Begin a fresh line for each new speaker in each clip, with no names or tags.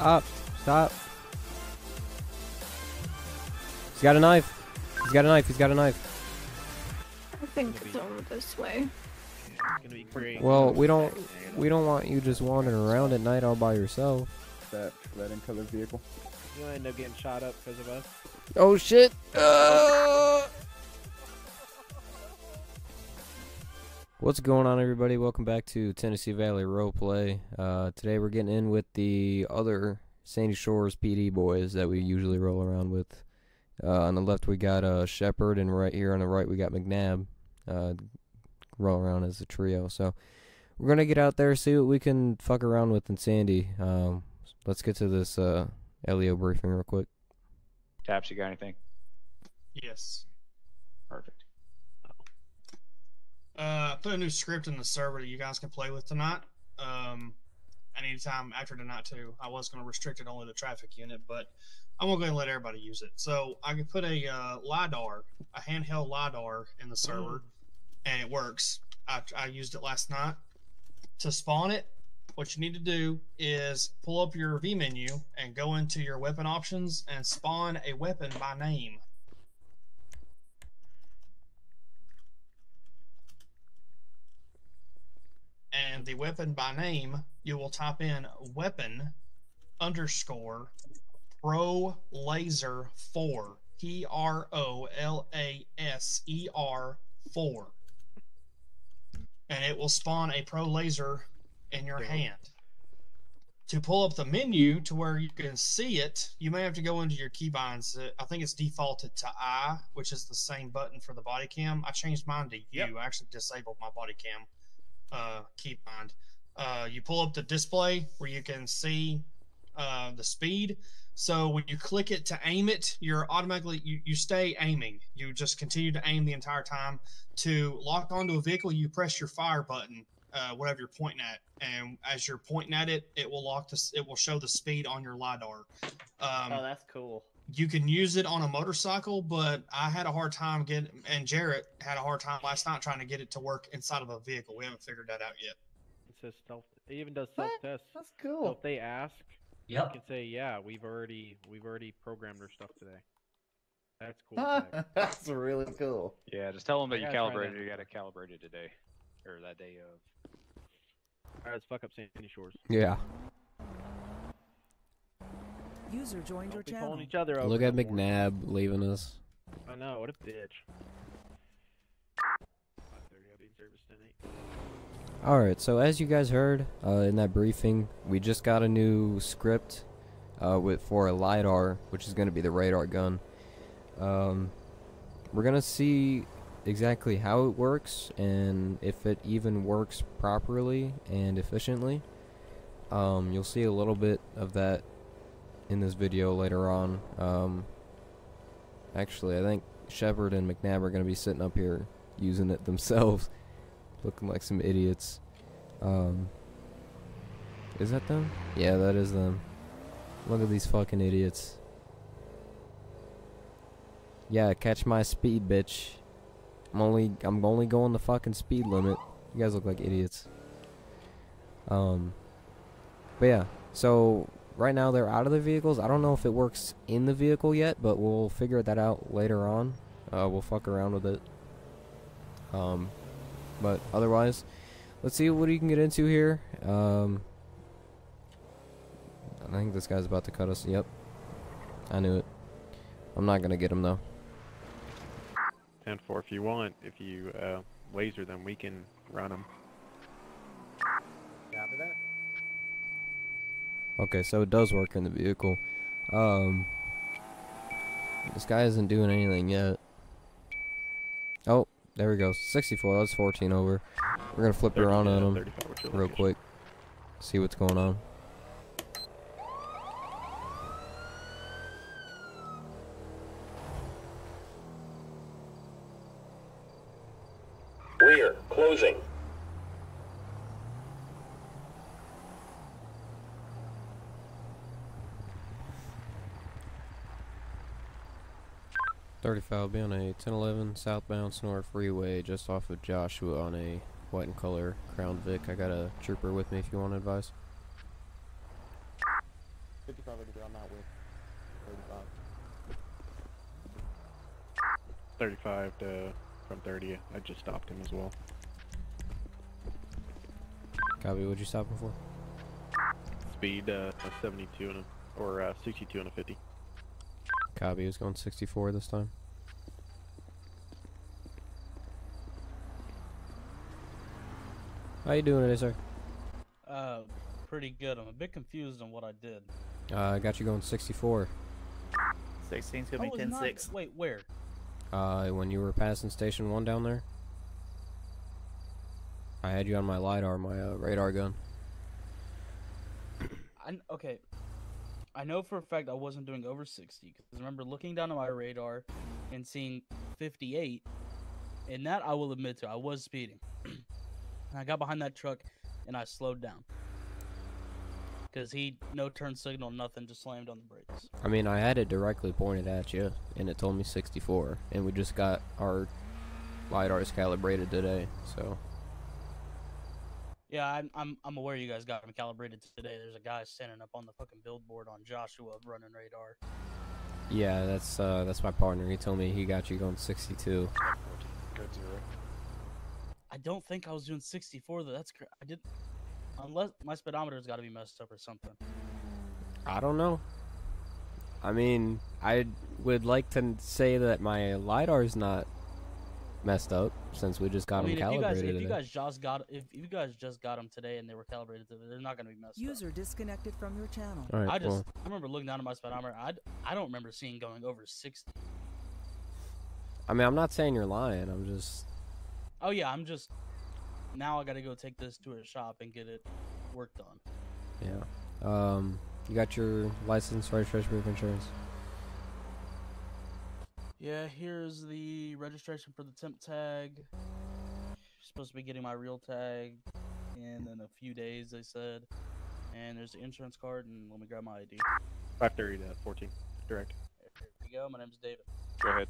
Stop. Stop. He's got a knife. He's got a knife. He's got a knife.
I think it's over this way.
It's gonna be great.
Well, we don't we don't want you just wandering around at night all by yourself.
That red and colored vehicle.
You end up getting shot up because of us.
Oh shit. Uh! What's going on everybody? Welcome back to Tennessee Valley Roleplay. Uh, today we're getting in with the other Sandy Shores PD boys that we usually roll around with. Uh, on the left we got uh, Shepard and right here on the right we got McNabb. Uh, roll around as a trio. So we're gonna get out there see what we can fuck around with in Sandy. Um, let's get to this uh, LEO briefing real quick.
Taps, you got anything?
Yes.
Perfect.
Uh, I put a new script in the server that you guys can play with tonight. Um, anytime after tonight too. I was going to restrict it only to traffic unit, but I'm going to go ahead and let everybody use it. So I can put a uh, lidar, a handheld lidar, in the server, and it works. I, I used it last night. To spawn it, what you need to do is pull up your V menu and go into your weapon options and spawn a weapon by name. And the weapon by name, you will type in weapon underscore pro laser 4. P R O L A S E R 4. And it will spawn a pro laser in your hand. To pull up the menu to where you can see it, you may have to go into your keybinds. I think it's defaulted to I, which is the same button for the body cam. I changed mine to U.
Yep.
I actually disabled my body cam uh, keep mind. Uh, you pull up the display where you can see uh, the speed. So when you click it to aim it, you're automatically you, you stay aiming. You just continue to aim the entire time. To lock onto a vehicle, you press your fire button, uh, whatever you're pointing at, and as you're pointing at it, it will lock this. It will show the speed on your lidar. Um,
oh, that's cool.
You can use it on a motorcycle, but I had a hard time getting, and Jarrett had a hard time last night trying to get it to work inside of a vehicle. We haven't figured that out yet.
It says stealth. It even does self
What?
test.
That's
So
cool.
if they ask, you
Yep.
can say, "Yeah, we've already we've already programmed our stuff today." That's cool.
That's really cool.
Yeah, just tell them that
I
you calibrated.
that.
You got to calibrate it today, or that day of.
All right, let's fuck up Sandy Shores.
Yeah.
User joined your
Don't be
channel.
pulling each other over.
Look at
no more.
Leaving us.
I know. What a bitch. 5:30, I'll be in service tonight.
Alright, so as you guys heard uh, in that briefing, we just got a new script uh, with for a LiDAR, which is going to be the radar gun. Um, we're going to see exactly how it works and if it even works properly and efficiently. Um, you'll see a little bit of that in this video later on. Um, actually, I think Shepard and McNabb are going to be sitting up here using it themselves looking like some idiots. Um, is that them? Yeah, that is them. Look at these fucking idiots. Yeah, catch my speed, bitch. I'm only I'm only going the fucking speed limit. You guys look like idiots. Um, but yeah, so right now they're out of the vehicles. I don't know if it works in the vehicle yet, but we'll figure that out later on. Uh, we'll fuck around with it. Um, but otherwise, let's see what he can get into here. Um, I think this guy's about to cut us. Yep. I knew it. I'm not gonna get him though.
10 4 if you want. If you uh, laser them, we can run them.
Okay, so it does work in the vehicle. Um, this guy isn't doing anything yet. Oh, there we go. 64. That's 14 over. We're gonna flip it around on him real quick. See what's going on.
Rear, closing.
Thirty-five will be on a 1011 southbound Sonora Freeway, just off of Joshua on a white and color Crown Vic. I got a trooper with me if you want advice.
cover to be on that with 35.
35 to from 30. I just stopped him as well.
Copy. What'd you stop him for?
Speed uh, a 72 and a, or uh, 62 and a 50.
Copy. He was going 64 this time. How you doing today, sir?
Uh, pretty good. I'm a bit confused on what I did.
Uh, I got you going 64.
16's gonna be
was
10
not-
6.
Wait, where?
Uh, when you were passing station one down there, I had you on my lidar, my uh, radar gun.
I okay. I know for a fact I wasn't doing over 60 because I remember looking down at my radar and seeing 58, and that I will admit to, I was speeding. and I got behind that truck and I slowed down because he no turn signal, nothing, just slammed on the brakes.
I mean, I had it directly pointed at you, and it told me 64, and we just got our lidars calibrated today, so.
Yeah, I'm I'm I'm aware you guys got me calibrated today. There's a guy standing up on the fucking billboard on Joshua running radar.
Yeah, that's uh, that's my partner. He told me he got you going 62.
Code zero.
I don't think I was doing 64 though. That's cra- I did unless my speedometer's got to be messed up or something.
I don't know. I mean, I would like to say that my lidar's not messed up since we just got
I mean,
them
if you guys
calibrated.
if you guys just got if you guys just got them today and they were calibrated, today, they're not gonna be messed up.
User disconnected from your channel.
All right,
I just
well,
I remember looking down at my speedometer. I I don't remember seeing going over 60.
I mean, I'm not saying you're lying. I'm just.
Oh yeah, I'm just now I got to go take this to a shop and get it worked on.
Yeah. Um, you got your license, registration, proof, insurance.
Yeah, here's the registration for the temp tag. Supposed to be getting my real tag in in a few days, they said. And there's the insurance card, and let me grab my ID.
530 to 14. Direct.
There we go. My name's David.
Go ahead.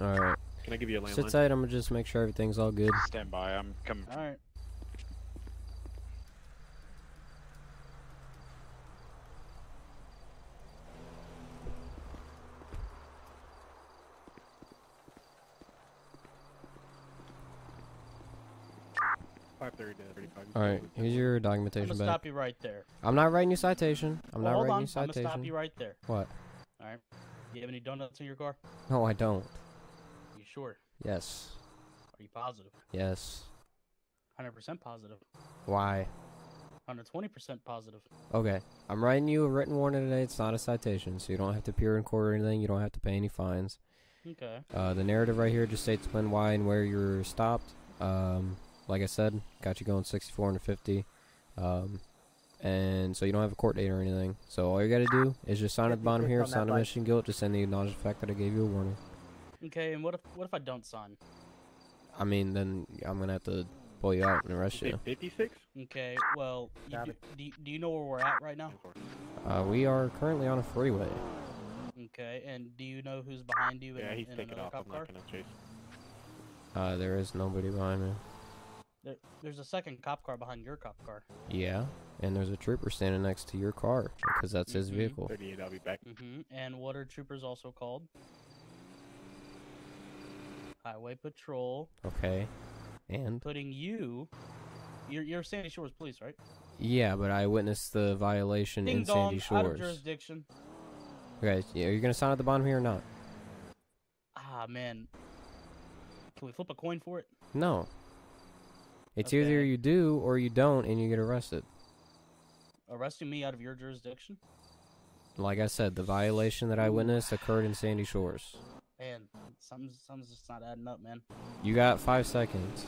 All right.
Can I give you a
Sit
landline?
tight. I'm gonna just make sure everything's all good.
Stand by. I'm coming.
All right.
Five thirty.
All right. Here's your documentation
I'm
documentation
gonna
back.
stop you right there.
I'm not writing you citation. I'm
Well,
not writing
on.
you
I'm gonna
citation.
stop you right there.
What?
All right. Do you have any donuts in your car?
No, I don't.
You sure?
Yes.
Are you positive?
Yes.
100% positive.
Why?
120% positive.
Okay. I'm writing you a written warning today. It's not a citation, so you don't have to appear in court or anything. You don't have to pay any fines.
Okay.
Uh, the narrative right here just states when, why, and where you're stopped. Um, like I said, got you going 64 and 50. Um, and so you don't have a court date or anything. So all you got to do is just sign at the bottom here, sign
bike.
admission guilt, just send the acknowledged fact that I gave you a warning.
Okay, and what if what if I don't sign?
I mean, then I'm gonna have to pull you out and arrest you.
56?
Okay, well, you do, do, you- do you know where we're at right now?
Uh, we are currently on a freeway.
Okay, and do you know who's behind you in,
Yeah, he's
in
taking off.
cop
I'm
car?
not gonna chase.
Uh, there is nobody behind me.
There, there's a second cop car behind your cop car.
Yeah, and there's a trooper standing next to your car because that's his
Mhm.
vehicle.
38. I'll be back.
hmm And what are troopers also called? Highway Patrol.
Okay, and
Putting you, you're, you're Sandy Shores Police, right?
yeah, but I witnessed the violation
Ding
in
dong,
Sandy
out of
Shores.
jurisdiction.
Okay, are you gonna sign at the bottom here or not?
Ah man, can we flip a coin for it?
No. It's either you do or you don't, and you get arrested.
Arresting me out of your jurisdiction?
Like I said, the violation that I witnessed occurred in Sandy Shores.
Man, something's something's just not adding up, man.
You got five seconds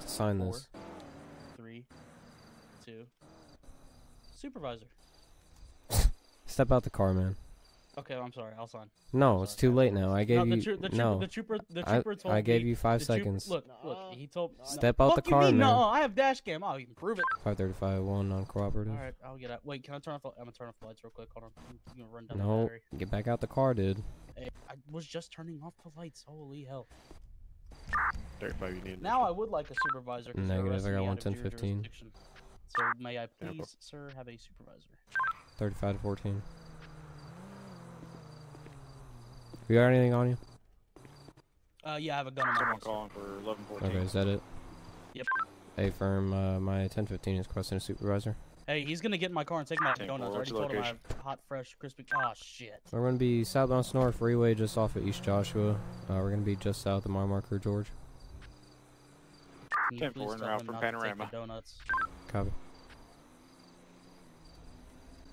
to sign
Four,
this.
three, two. Supervisor.
Step out the car, man.
Okay, I'm sorry. I'll sign.
No, it's too late now. I gave
no, the,
you
the,
no.
the trooper. The trooper told
I gave
me-
you five
the trooper-
seconds.
Look, look. He told. no,
Step out the
fuck you
car,
mean,
man.
No, I have dash cam. You can prove it.
Five thirty-five one non-cooperative.
All right, I'll get out. Wait, can I turn off? The, I'm gonna turn off the lights real quick. Hold on. I'm gonna run down the
No, get back out the car, dude.
Hey, I was just turning off the lights. Holy hell. now I would like a supervisor.
Negative, I got
11015. So may I please, yeah, sir, have a supervisor?
35 to 14. You got anything on you?
Uh, yeah, I have a gun on my
calling for 1114.
Okay, is that it?
Yep.
A firm, uh, my 1015 is requesting a supervisor.
Hey, he's gonna get in my car and take my
Ten
donuts. I already told
your
him I have hot, fresh, crispy. Oh shit.
We're gonna be southbound Sonora Freeway, just off of East Joshua. Uh, we're gonna be just south of mile marker George.
Can you
10-4
please
en route from
not to
Panorama.
Donuts.
Copy.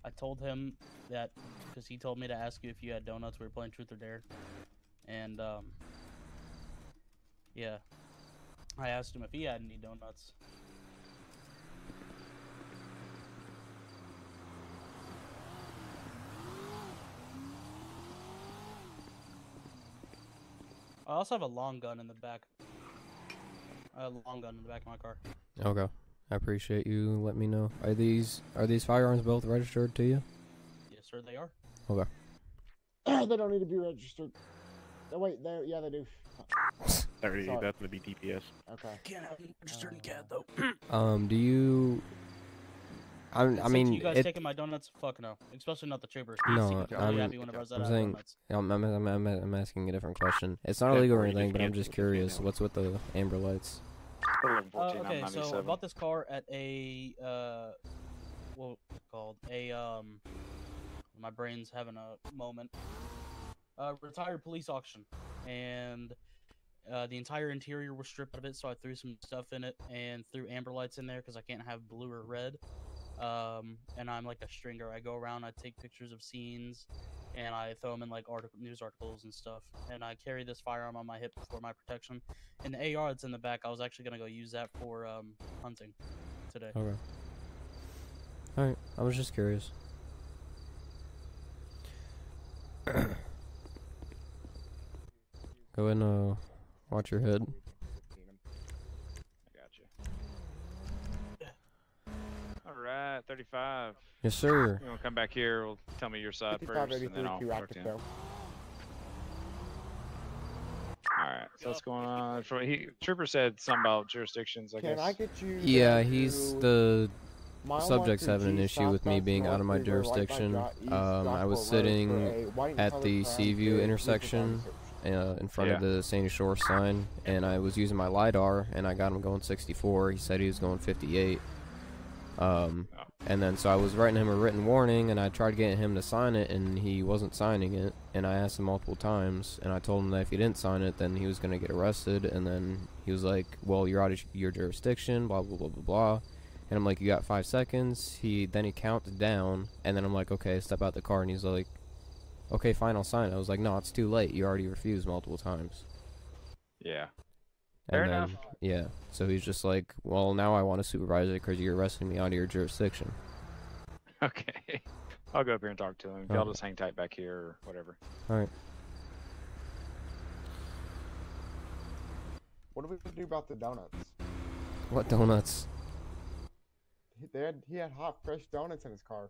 I told him that because he told me to ask you if you had donuts. We were playing Truth or Dare, and um, yeah, I asked him if he had any donuts. I also have a long gun in the back. A long gun in the back of my car.
Okay. I appreciate you letting me know. Are these are these firearms both registered to you?
Yes, sir, they are. Okay.
they don't need to be registered. Oh, wait, they yeah, they do.
Sorry,
Sorry.
that's gonna be DPS.
Okay.
Can't have them registered in CAD
Uh,
though.
Um, do you? I, I
Since
mean,
you guys
it,
taking my donuts? Fuck no. Especially not the troopers.
No,
He seemed really
I'm-
happy I was
I'm saying- I'm, I'm, I'm, I'm, I'm asking a different question. It's not
Yeah,
illegal or
or
anything, but I'm just curious. What's with the amber lights?
Uh, okay, so I bought this car at a uh, what it called a um, my brain's having a moment. A retired police auction, and uh, the entire interior was stripped of it. So I threw some stuff in it and threw amber lights in there because I can't have blue or red. Um, and I'm like a stringer. I go around, I take pictures of scenes, and I throw them in like article, news articles and stuff. And I carry this firearm on my hip for my protection. And the AR that's in the back, I was actually gonna go use that for um, hunting today.
Okay. All right. I was just curious. Go and uh, watch your head.
I got you. Alright, 35.
Yes, sir.
You want to come back here? Well, tell me your side first, and then I'll
Q
talk to you. Alright, so what's going on? He, Trooper said something about jurisdictions, I
Can
guess.
I get you?
Yeah, he's the
mile
subject's
marker
having an issue with me being out of my
Sonora Freeway, right by
jurisdiction. Um, I was sitting
for a white and
at the Seaview intersection, uh, in front of the Sandy Shore sign, and I was using my lidar, and I got him going 64. He said he was going 58. Um, and then so I was writing him a written warning, and I tried getting him to sign it, and he wasn't signing it. And I asked him multiple times, and I told him that if he didn't sign it, then he was gonna get arrested. And then he was like, "Well, you're out of your jurisdiction," blah blah blah blah blah. And I'm like, "You got five seconds." He then he counted down, and then I'm like, "Okay, step out the car." And he's like, "Okay, fine, I'll sign." it. I was like, "No, it's too late. You already refused multiple times."
Yeah.
And
Fair
then,
enough.
Yeah. So he's just like, "Well, now I want a supervisor because you're arresting me out of your jurisdiction."
Okay. I'll go up here and talk to him. Y'all
Okay.
just hang tight back here or whatever. All right.
What do we do about the donuts?
What donuts?
He, they had, he had hot, fresh donuts in his car.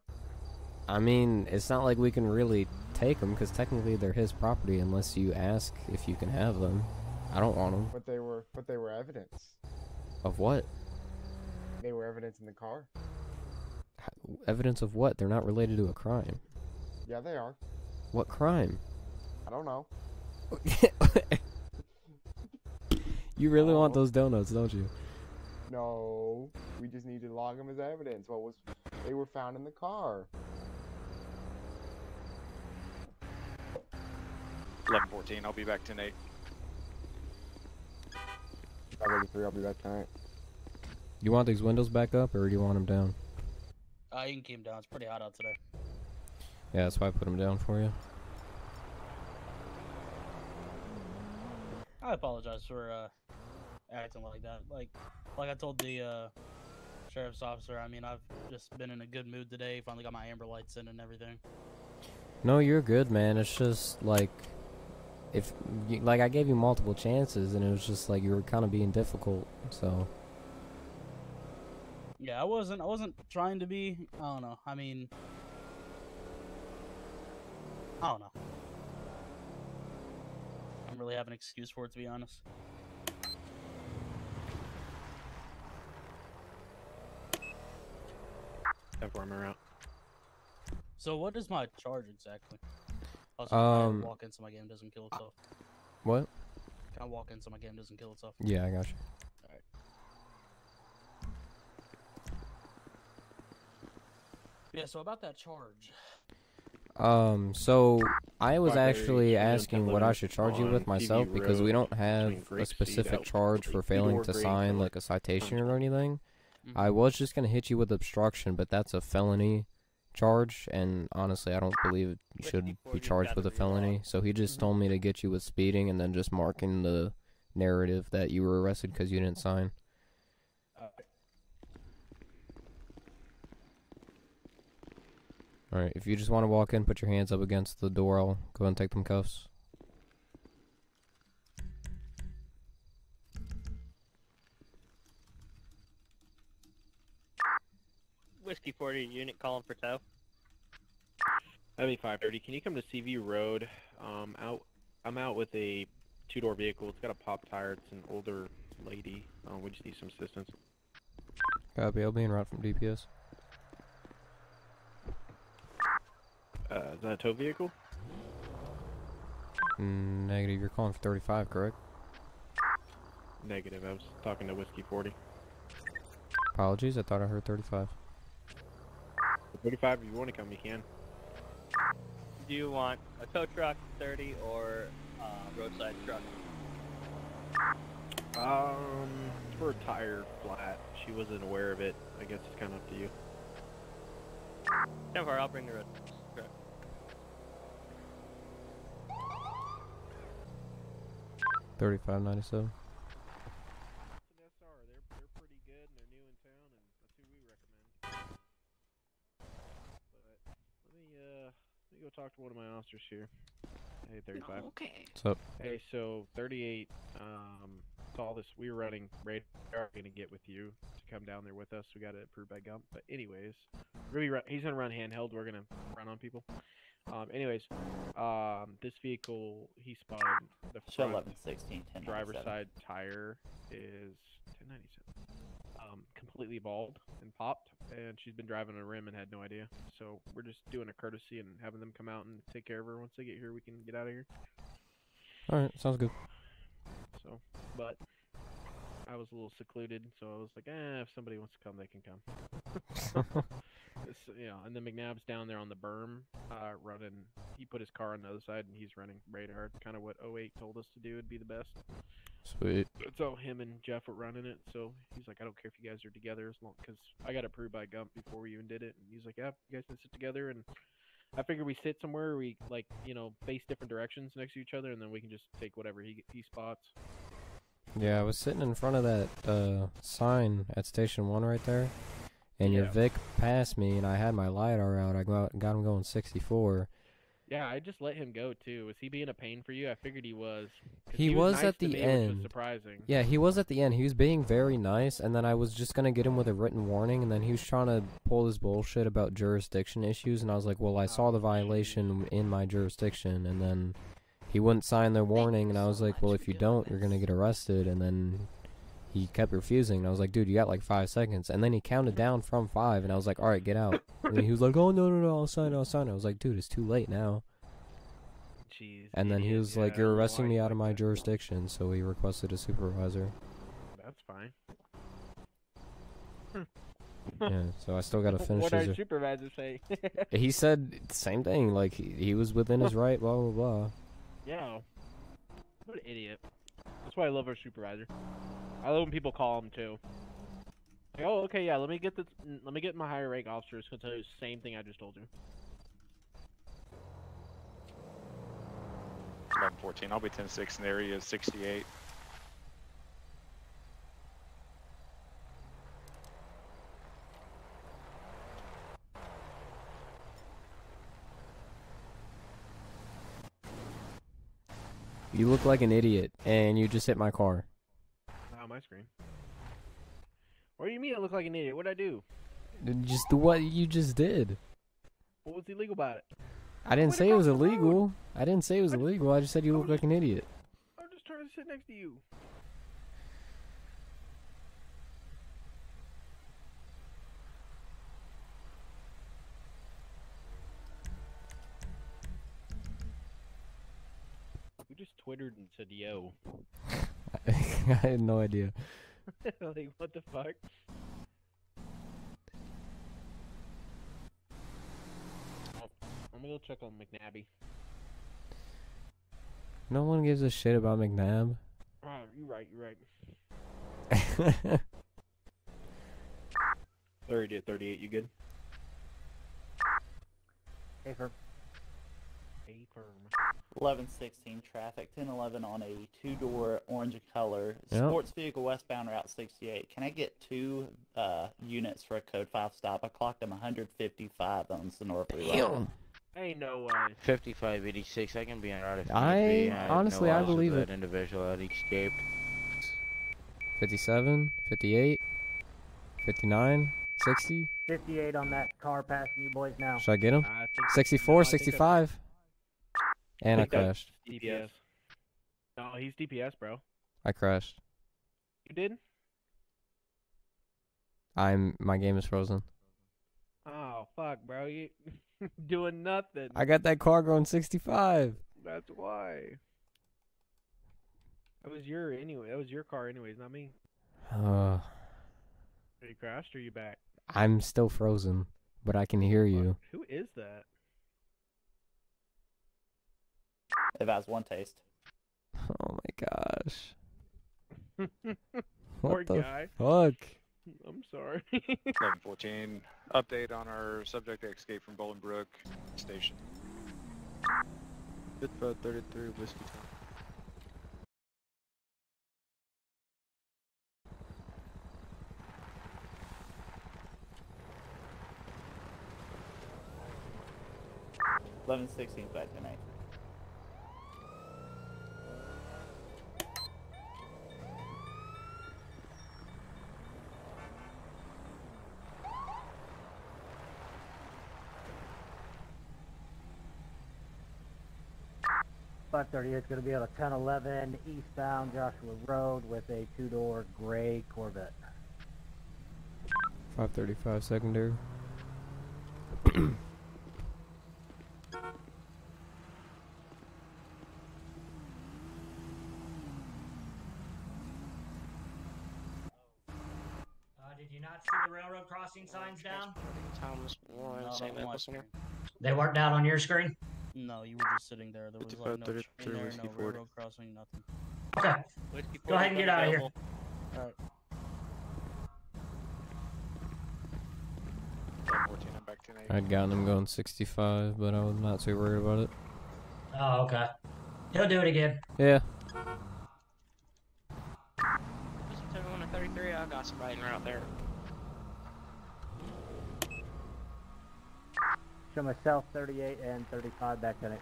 I mean, it's not like we can really take them because technically they're his property unless you ask if you can have them. I don't want them.
But they were, but they were evidence.
Of what?
They were evidence in the car.
Evidence of what? They're not related to a crime.
Yeah, they are.
What crime?
I don't know.
you really want those donuts, don't you?
No, we just need to log them as evidence. What was? They were found in the car.
1114. I'll be back tonight.
Five eighty-three. I'll be back tonight.
You want these windows back up or do you want them down?
Uh, you can them down. It's pretty hot out today.
Yeah, that's why I put them down for you.
I apologize for uh, acting like that. Like, like I told the uh, sheriff's officer. I mean, I've just been in a good mood today. Finally got my amber lights in and everything.
No, you're good, man. It's just like if you, like I gave you multiple chances and it was just like you were kind of being difficult. So
Yeah, I wasn't. I wasn't trying to be. I don't know. I mean, I don't know. I don't really have an excuse for it, to be honest.
Ten four, I'm out.
So, what is my charge exactly? Also, can I
Um,
walk in so my game doesn't kill itself.
What?
Can I walk into my game doesn't kill itself?
Yeah, I got you.
Yeah. So about that charge.
Um, so I was
Blackberry
actually asking what I should charge you
on
with
TV
myself because we don't have a specific charge for failing to sign like a citation or anything.
Mhm.
I was just gonna hit you with obstruction, but that's a felony charge, and honestly, I don't believe you should be charged with a felony. So he just told me to get you with speeding and then just marking the narrative that you were arrested because you didn't sign. All right, if you just want to walk in, put your hands up against the door. I'll go and take them cuffs.
Whiskey 40 unit calling for tow.
That'd be 5:30. Can you come to Seaview Road? Um, out. I'm out with a two-door vehicle. It's got a pop tire. It's an older lady. Um, we just need some assistance.
Copy. I'll be en route from DPS.
Uh, is that a tow vehicle?
Mm, negative. You're calling for 35, correct?
Negative. I was talking to Whiskey 40.
Apologies. I thought I heard 35.
35. If you want to come, you can.
Do you want a tow truck 30 or uh, roadside truck?
Um, for a tire flat. She wasn't aware of it. I guess it's kind of up to you.
Ten four, I'll bring the road truck.
Thirty-five ninety-seven.
SR. They're they're pretty good and they're new in town and that's who we recommend. But let me uh let me go talk to one of my officers here. Hey, 35.
Okay.
What's up?
Hey, so 38. Um, saw this. We were running radar. We're gonna get with you to come down there with us. We got it approved by Gump. But anyways, we're gonna be run, he's gonna run handheld. We're gonna run on people. Um, anyways, um, this vehicle he spotted the front
11, 16, 10,
driver's side tire is 1097. Um, completely bald and popped, and she's been driving a rim and had no idea. So we're just doing a courtesy and having them come out and take care of her. Once they get here, we can get out of here.
All right, sounds good.
So, but I was a little secluded, so I was like, eh, if somebody wants to come, they can come. You know, and then McNabb's down there on the berm, uh, running. He put his car on the other side, and he's running radar. It's kind of what 08 told us to do would be the best.
Sweet.
So him and Jeff were running it. So he's like, I don't care if you guys are together as long because I got approved by Gump before we even did it. And he's like, Yeah, you guys can sit together. And I figure we sit somewhere we like, you know, face different directions next to each other, and then we can just take whatever he he spots.
Yeah, I was sitting in front of that uh, sign at Station One right there, and your Vic passed me, and I had my lidar out. I go out and got him going 64.
Yeah, I just let him go too. Was he being a pain for you? I figured he was.
He was
nice
at the
me,
end.
was surprising.
Yeah, he was at the end. He was being very nice, and then I was just gonna get him with a written warning, and then he was trying to pull this bullshit about jurisdiction issues, and I was like, well, I saw the violation in my jurisdiction, and then he wouldn't sign the warning, and I was like, well, if you don't, you're gonna get arrested, and then he kept refusing, and I was like, dude, you got like five seconds, and then he counted down from five, and I was like, all right, get out, and he was like, oh no no no, I'll sign, I'll sign. I was like, dude, it's too late now.
Jeez.
And then he was
Yeah,
like, "You're arresting me out of my jurisdiction," so he requested a supervisor.
That's fine.
yeah, so I still got to finish
what our supervisor say?
He said the same thing, like he, he was within his right, blah blah blah.
yeah. What an idiot. That's why I love our supervisor. I love when people call him too. Like, oh, okay, yeah. Let me get mm, Let me get my higher rank officer. It's gonna tell you the same thing I just told you.
11, 14. I'll be 10 6 in the area of 68.
You look like an idiot, and you just hit my car.
Not on my screen. What do you mean I look like an idiot? What'd I do?
Just do what you just did.
What was illegal about it?
I didn't say it was illegal. I didn't say it was illegal. I just said you look like an idiot.
I'm just trying to sit next to you. Twittered and said yo.
I had no idea.
like what the fuck? Oh, I'm gonna go check on McNabby.
No one gives a shit about McNabb.
Ah, you're right. You're right. Thirty to thirty-eight. You good?
Hey, for
A firm.
1116 traffic, 1011 on a two-door orange color
Yep.
sports vehicle westbound Route 68. Can I get two uh, units for a code 5 stop? I clocked them 155 on the Northway Road.
Ain't no way.
5586, I can be on route if need
I-
be. have
honestly,
no
I believe
that
it.
individual that escaped.
57, 58, 59, 60.
58 on that car passing you boys now.
Should I get him?
I think
64,
no, I think that's
65. And I
that's
crashed.
DPS. No, he's DPS, bro.
I crashed.
You did?
I'm my game is frozen.
Oh fuck, bro. You doing nothing.
I got that car going 65.
That's why. That was your anyway. That was your car, anyways, not me.
Uh,
Are you crashed or you back?
I'm still frozen, but I can hear you.
Who is that?
If I was one taste.
Oh my gosh.
Poor
the
guy.
fuck?
I'm sorry.
1114. Update on our subject that escaped from Bolingbroke Station.
Pittsburgh 33, Whiskey Town.
Eleven sixteen back tonight.
Five thirty is going to be on a ten eleven eastbound Joshua Road with a two door gray Corvette.
535 secondary.
Uh, did you not see the railroad crossing signs down?
Thomas Warren,
Not
St.
on my
Nicholas
screen.
They weren't down on your screen?
No, you were just sitting there. There was like no train there, no
40.
railroad crossing, nothing.
Okay. Go ahead and
40
get out of here.
Alright.
I'm back to
I'd gotten him going 65, but I was not too worried about it.
Oh, okay. He'll do it again.
Yeah.
Listen to everyone at 33, I got somebody en route there.
Show myself 38 and 35 back in it.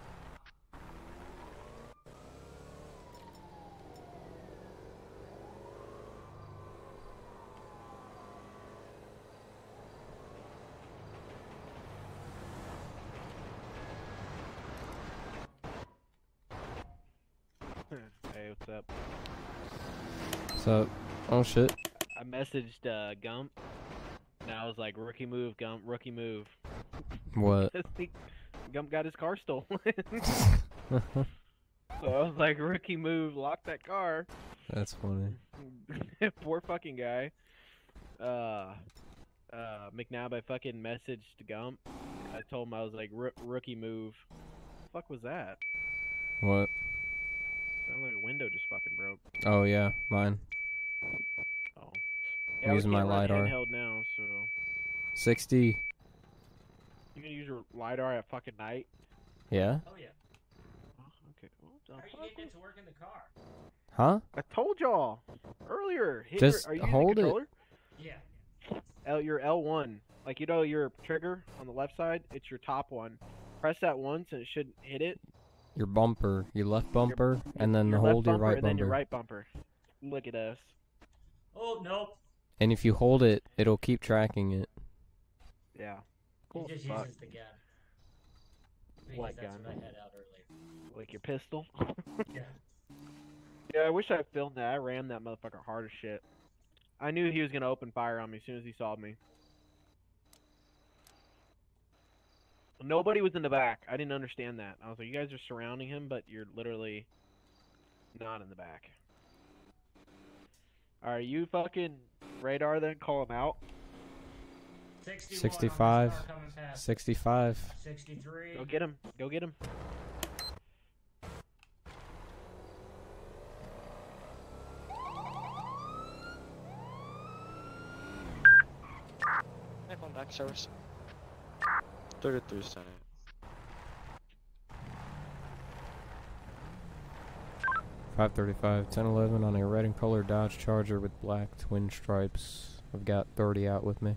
hey, what's up?
What's up? oh shit.
I messaged uh, Gump. And I was like, rookie move, Gump, rookie move.
What?
Gump got his car stolen. so I was like, rookie move, lock that car.
That's funny.
Poor fucking guy. Uh, uh, McNabb, I fucking messaged Gump. I told him I was like, rookie move. fuck was that?
What?
Sounded like a window just fucking broke.
Oh yeah, mine.
Oh.
I'm using my LiDAR.
handheld now, so
60.
You can use your lidar at fucking night.
Yeah?
Oh, yeah.
Oh, okay. What the
How are you
fuck
getting it to work in the car?
Huh?
I told y'all earlier. Hit
Just
your, are you
hold it.
Yeah.
L, your L1. Like you know your trigger on the left side, it's your top one. Press that once and it should hit it.
Your bumper, your left bumper, and then
your
hold
left
your
bumper
right
and
bumper.
then your right bumper. Look at us.
Oh, no.
And if you hold it, it'll keep tracking it.
Yeah.
He
Cool as
just
fuck.
uses the gun. Because
What
that's
gun?
what I had out earlier.
Like your pistol.
Yeah.
Yeah, I wish I filmed that. I rammed that motherfucker hard as shit. I knew he was gonna open fire on me as soon as he saw me. Nobody was in the back. I didn't understand that. I was like, you guys are surrounding him, but you're literally not in the back. Are you fucking radar then? Call him out.
61
65.
underscore coming past.
65.
63.
Go get him. Go get him.
Nickel back service. 33 Senate.
Five thirty-five, ten eleven on a red and color Dodge Charger with black twin stripes. I've got thirty out with me.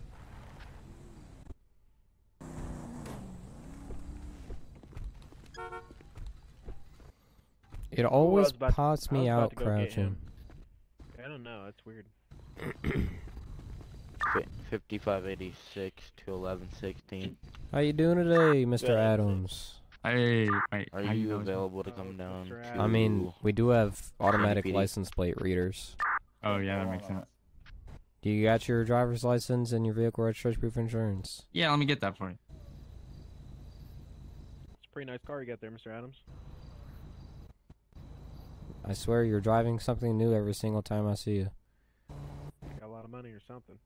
It always
was about-
pots me out
to
crouching.
I don't know. That's weird.
5586 to 1116.
How you doing today, Mr.
Good.
Adams?
Hey, wait,
Are
you
you available to oh, come down?
I mean, we do have automatic
NPD?
license plate readers.
Oh yeah, that makes sense.
Do you got your driver's license and your vehicle registration proof of insurance?
Yeah, let me get that for you.
It's a pretty nice car you got there, Mr. Adams.
I swear you're driving something new every single time I see you.
Got a lot of money or something.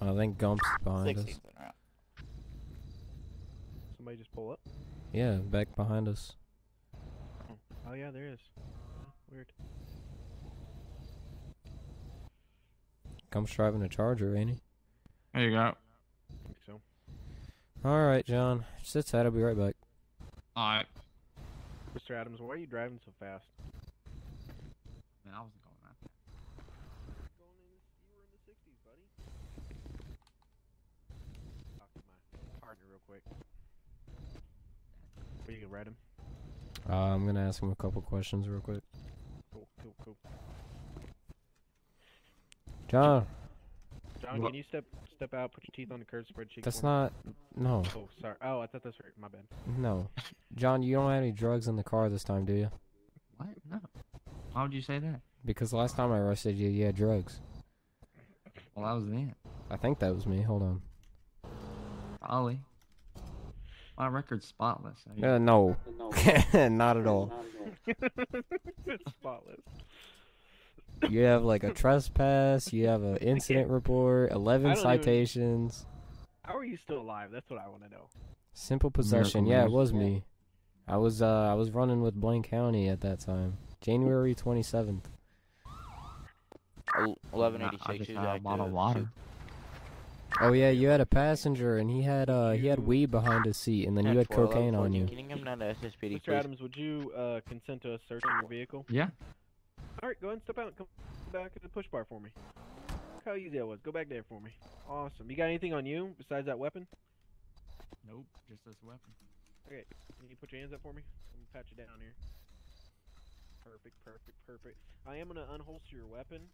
I think Gump's behind us.
60's been around.
Somebody just pull up.
Yeah, back behind us.
Oh, yeah, there is. Weird.
Gump's driving a Charger, ain't he?
There you go.
I think so.
All right, John. Sit tight. I'll be right back.
Alright.
Mr. Adams, why are you driving so fast?
Man, I wasn't going that.
Going in this, you were in the 60s, buddy. Talk to my partner real quick. Are you gonna ride him?
Uh, I'm gonna ask him a couple questions real quick.
Cool, cool, cool.
John,
John,
What?
can you step step out, put your teeth on the curb, spread cheek?
that's
for
not. No,
Oh, sorry. Oh, I thought that's right. My bad.
no. John, you don't have any drugs in the car this time, do you?
What? No. Why would you say that?
Because last time I arrested you, you had drugs.
Well, that was then.
I think that was me. Hold on.
Probably. My record's spotless. I
Uh, no, not at all.
Spotless.
You have like a trespass. You have an incident report. Eleven
I don't even-
citations.
How are you still alive? That's what I want to know.
Simple possession. Yeah, it
Miracle
was me. I was uh I was running with Blaine County at that time. January twenty seventh.
El-
I
1186 is
had a bottle of water.
Oh yeah, you had a passenger and he had uh he had weed behind his seat and then you had cocaine on you.
Can you come down to SSPD,
Mr. Adams, would you uh, consent to us searching your vehicle?
Yeah.
All right, go ahead and step out and come back to the push bar for me. Look how easy that was. Go back there for me. Awesome. You got anything on you besides that weapon?
Nope, just this weapon.
Okay. Can you put your hands up for me? I'm gonna pat you down here. Perfect, perfect, perfect. I am gonna unholster your weapon.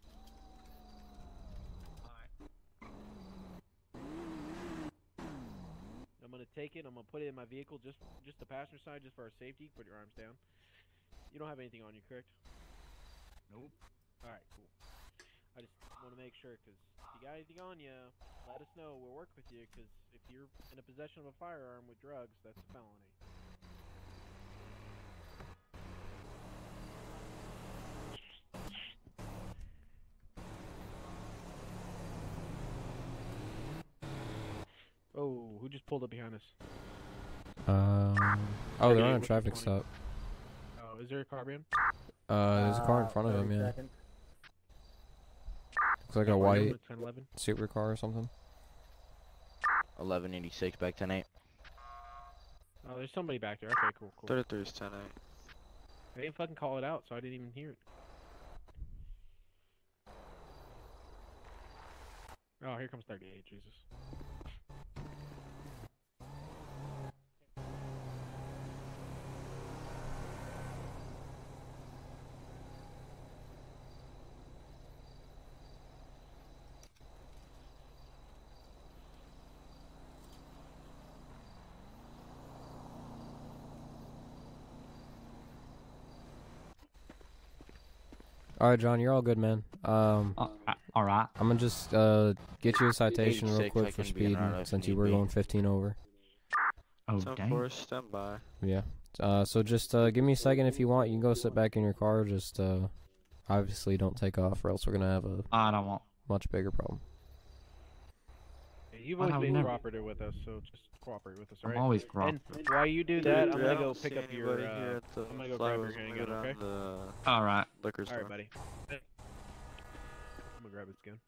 I'm gonna take it. I'm gonna put it in my vehicle, just just the passenger side, just for our safety. Put your arms down. You don't have anything on you, correct?
Nope.
All right, cool. I just want to make sure, cause if you got anything on you, let us know. We'll work with you, cause if you're in a possession of a firearm with drugs, that's a felony. Oh, who just pulled up behind us?
Um Oh, they're on a traffic
what's the point?
stop.
Oh, is there a car behind?
Uh there's a car in
Uh,
front of him,
30
yeah. Looks like a
Yeah, we're doing
white
it, 10, 11.
super car or something.
1186 back to 8.
Oh, there's somebody back there. Okay, cool, cool.
33 is 10
I didn't fucking call it out, so I didn't even hear it. Oh, here comes 38, Jesus.
All right, John, you're all good, man. Um,
Uh, all right.
I'm gonna just uh get you a citation real
86, I
quick for
can be in
speeding since you were going 15 over.
Oh,
Ten
dang.
four, stand by.
Yeah. Uh, so just uh, give me a second if you want. You can go sit back in your car. Just uh, obviously don't take off, or else we're gonna have a
I don't want.
much bigger problem.
You've
I
always been
never-
cooperative with us, so just cooperate with us,
I'm
alright?
always
And
cooperative.
while you do
Dude,
that, I'm gonna go pick up your. Uh,
at the
I'm gonna go grab your
flowers when
handgun, okay?
the
All right.
liquor store.
Alright, buddy. I'm gonna grab his gun.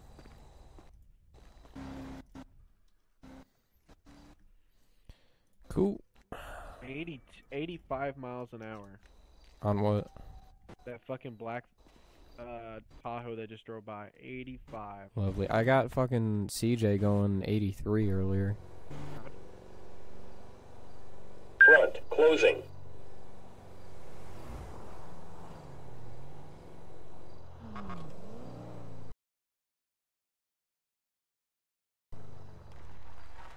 Cool.
80, 85 miles an hour.
On what?
That fucking black uh, Tahoe that just drove by. 85.
Lovely. I got fucking CJ going 83 earlier.
Front, closing.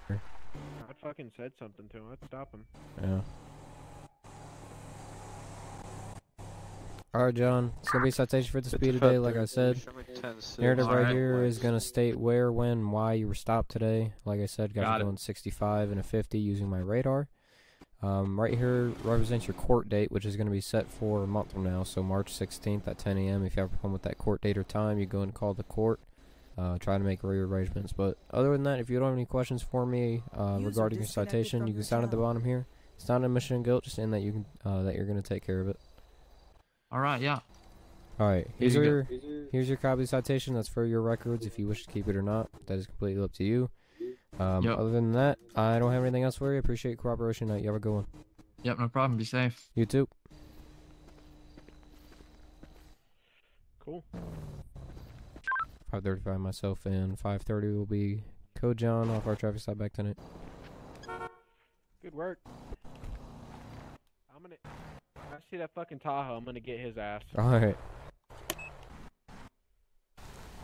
I fucking said something to him. I'd stop him.
Yeah. Alright, John. It's gonna be a citation for the speed today, like I said.
Show me 10-6.
Narrative right
Alright.
here is gonna state where, when, why you were stopped today. Like I said, guys
Got
are
it.
going 65 and a 50 using my radar. Um, right here represents your court date, which is going to be set for a month from now, so March 16th at 10 a.m. If you have a problem with that court date or time, you go and call the court. Uh, try to make rearrangements. But other than that, if you don't have any questions for me uh, regarding your citation, you can sign at the bottom here. It's not an admission of guilt, just in that you can uh, that you're going to take care of it.
All right. Yeah.
All right,
Here
here's
you go.
your here's your copy of citation. That's for your records. If you wish to keep it or not, that is completely up to you. Um,
Yep.
Other than that, I don't have anything else for you. Appreciate your cooperation. Night. You have a good one.
Yep. No problem. Be safe.
You too.
Cool.
5:35 myself and 5:30 will be Code John off our traffic stop back tonight.
Good work. I'm gonna. I see that fucking Tahoe. I'm gonna get his ass.
All right.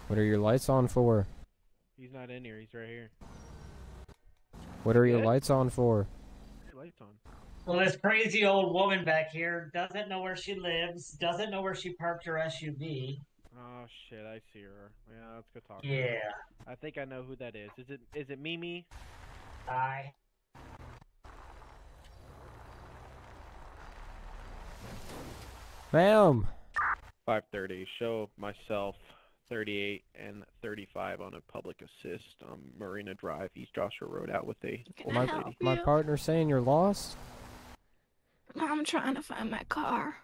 What are your lights on for?
He's not in here. He's right here.
What are your
Good?
lights on for?
Your lights on.
Well, this crazy old woman back here doesn't know where she lives, doesn't know where she parked her SUV.
Oh shit! I see her. Yeah, let's go talk. to her.
Yeah.
I think I know who that is. Is it? Is it Mimi?
I.
Ma'am.
5:30. Show myself 38 and 35 on a public assist on Marina Drive, East Joshua Road, out with a old
My
lady.
my partner saying you're lost.
I'm trying to find my car.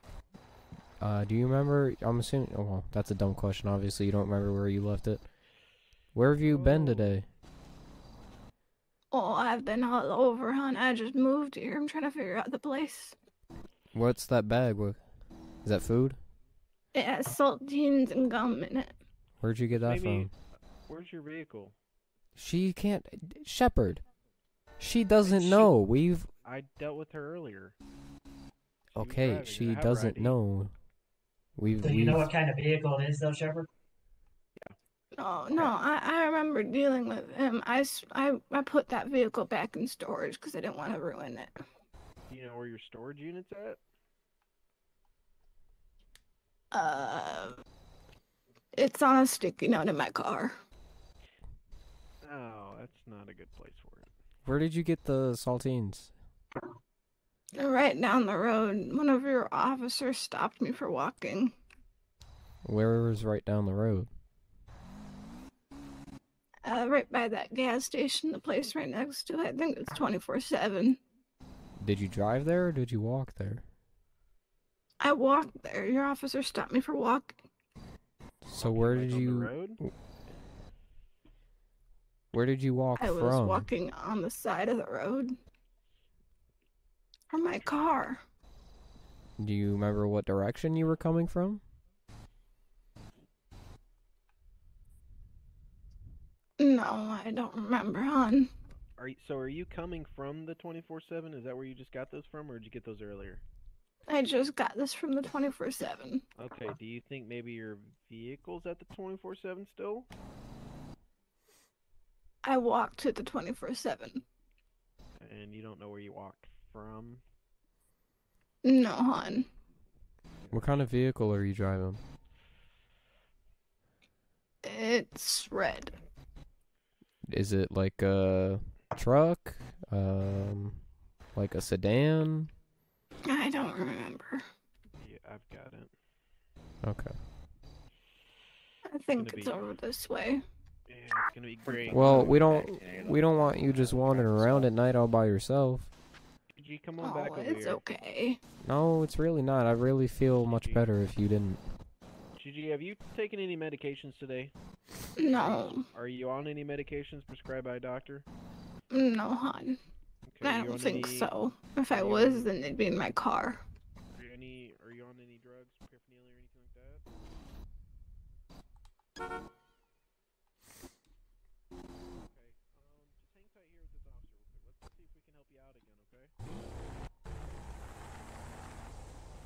Uh, do you remember? I'm assuming. Oh, well, that's a dumb question. Obviously, you don't remember where you left it. Where have you been today?
Oh, I've been all over, hon. I just moved here. I'm trying to figure out the place.
What's that bag with? Is that food?
It has saltines and gum in it.
Where'd you get that
Maybe-
from?
Where's your vehicle?
She can't. Shepard. She doesn't know. We've.
I dealt with her earlier.
Okay, she
I have her
doesn't
ID.
know. We've.
Do you
we've
know what kind of vehicle it is, though, Shepard?
No, no, I, I remember dealing with him. I, I, I put that vehicle back in storage because I didn't want to ruin it.
Do you know where your storage unit's at?
Uh, it's on a sticky note in my car.
Oh, that's not a good place for it.
Where did you get the saltines?
Right down the road, one of your officers stopped me for walking.
Where was right down the road?
Uh, right by that gas station, the place right next to it. I think it's 24 7.
Did you drive there or did you walk there?
I walked there. Your officer stopped me for walking.
So where did
on
you? Where did you walk
I was
from?
walking on the side of the road. From my car.
Do you remember what direction you were coming from?
No, I don't remember, hon.
Are you, so? Are you coming from the 24/7? Is that where you just got those from, or did you get those earlier?
I just got this from the 24 7.
Okay. Do you think maybe your vehicle's at the 24/7 still?
I walked to the 24 7.
And you don't know where you walked from?
No, hon.
What kind of vehicle are you driving?
It's red.
Is it like a truck? Um, like a sedan?
I don't remember.
Yeah, I've got it.
Okay.
I think
gonna
it's
be-
over this way.
Yeah, it's gonna be great.
Well, we don't we don't want you just wandering around at night all by yourself.
GG, come on oh, back
Oh,
over
it's
here.
okay.
No, it's really not. I really feel much better if you didn't.
GG, have you taken any medications today?
No,
Are you on any medications prescribed by a doctor?
no, hon.
Okay,
I don't think
any-
so. If I was, then it'd be in my car.
Are you any? Are you on any drugs, paraphernalia, or anything like that? Okay. Um, just hang tight here with this officer real quick. Let's see if we can help you out again.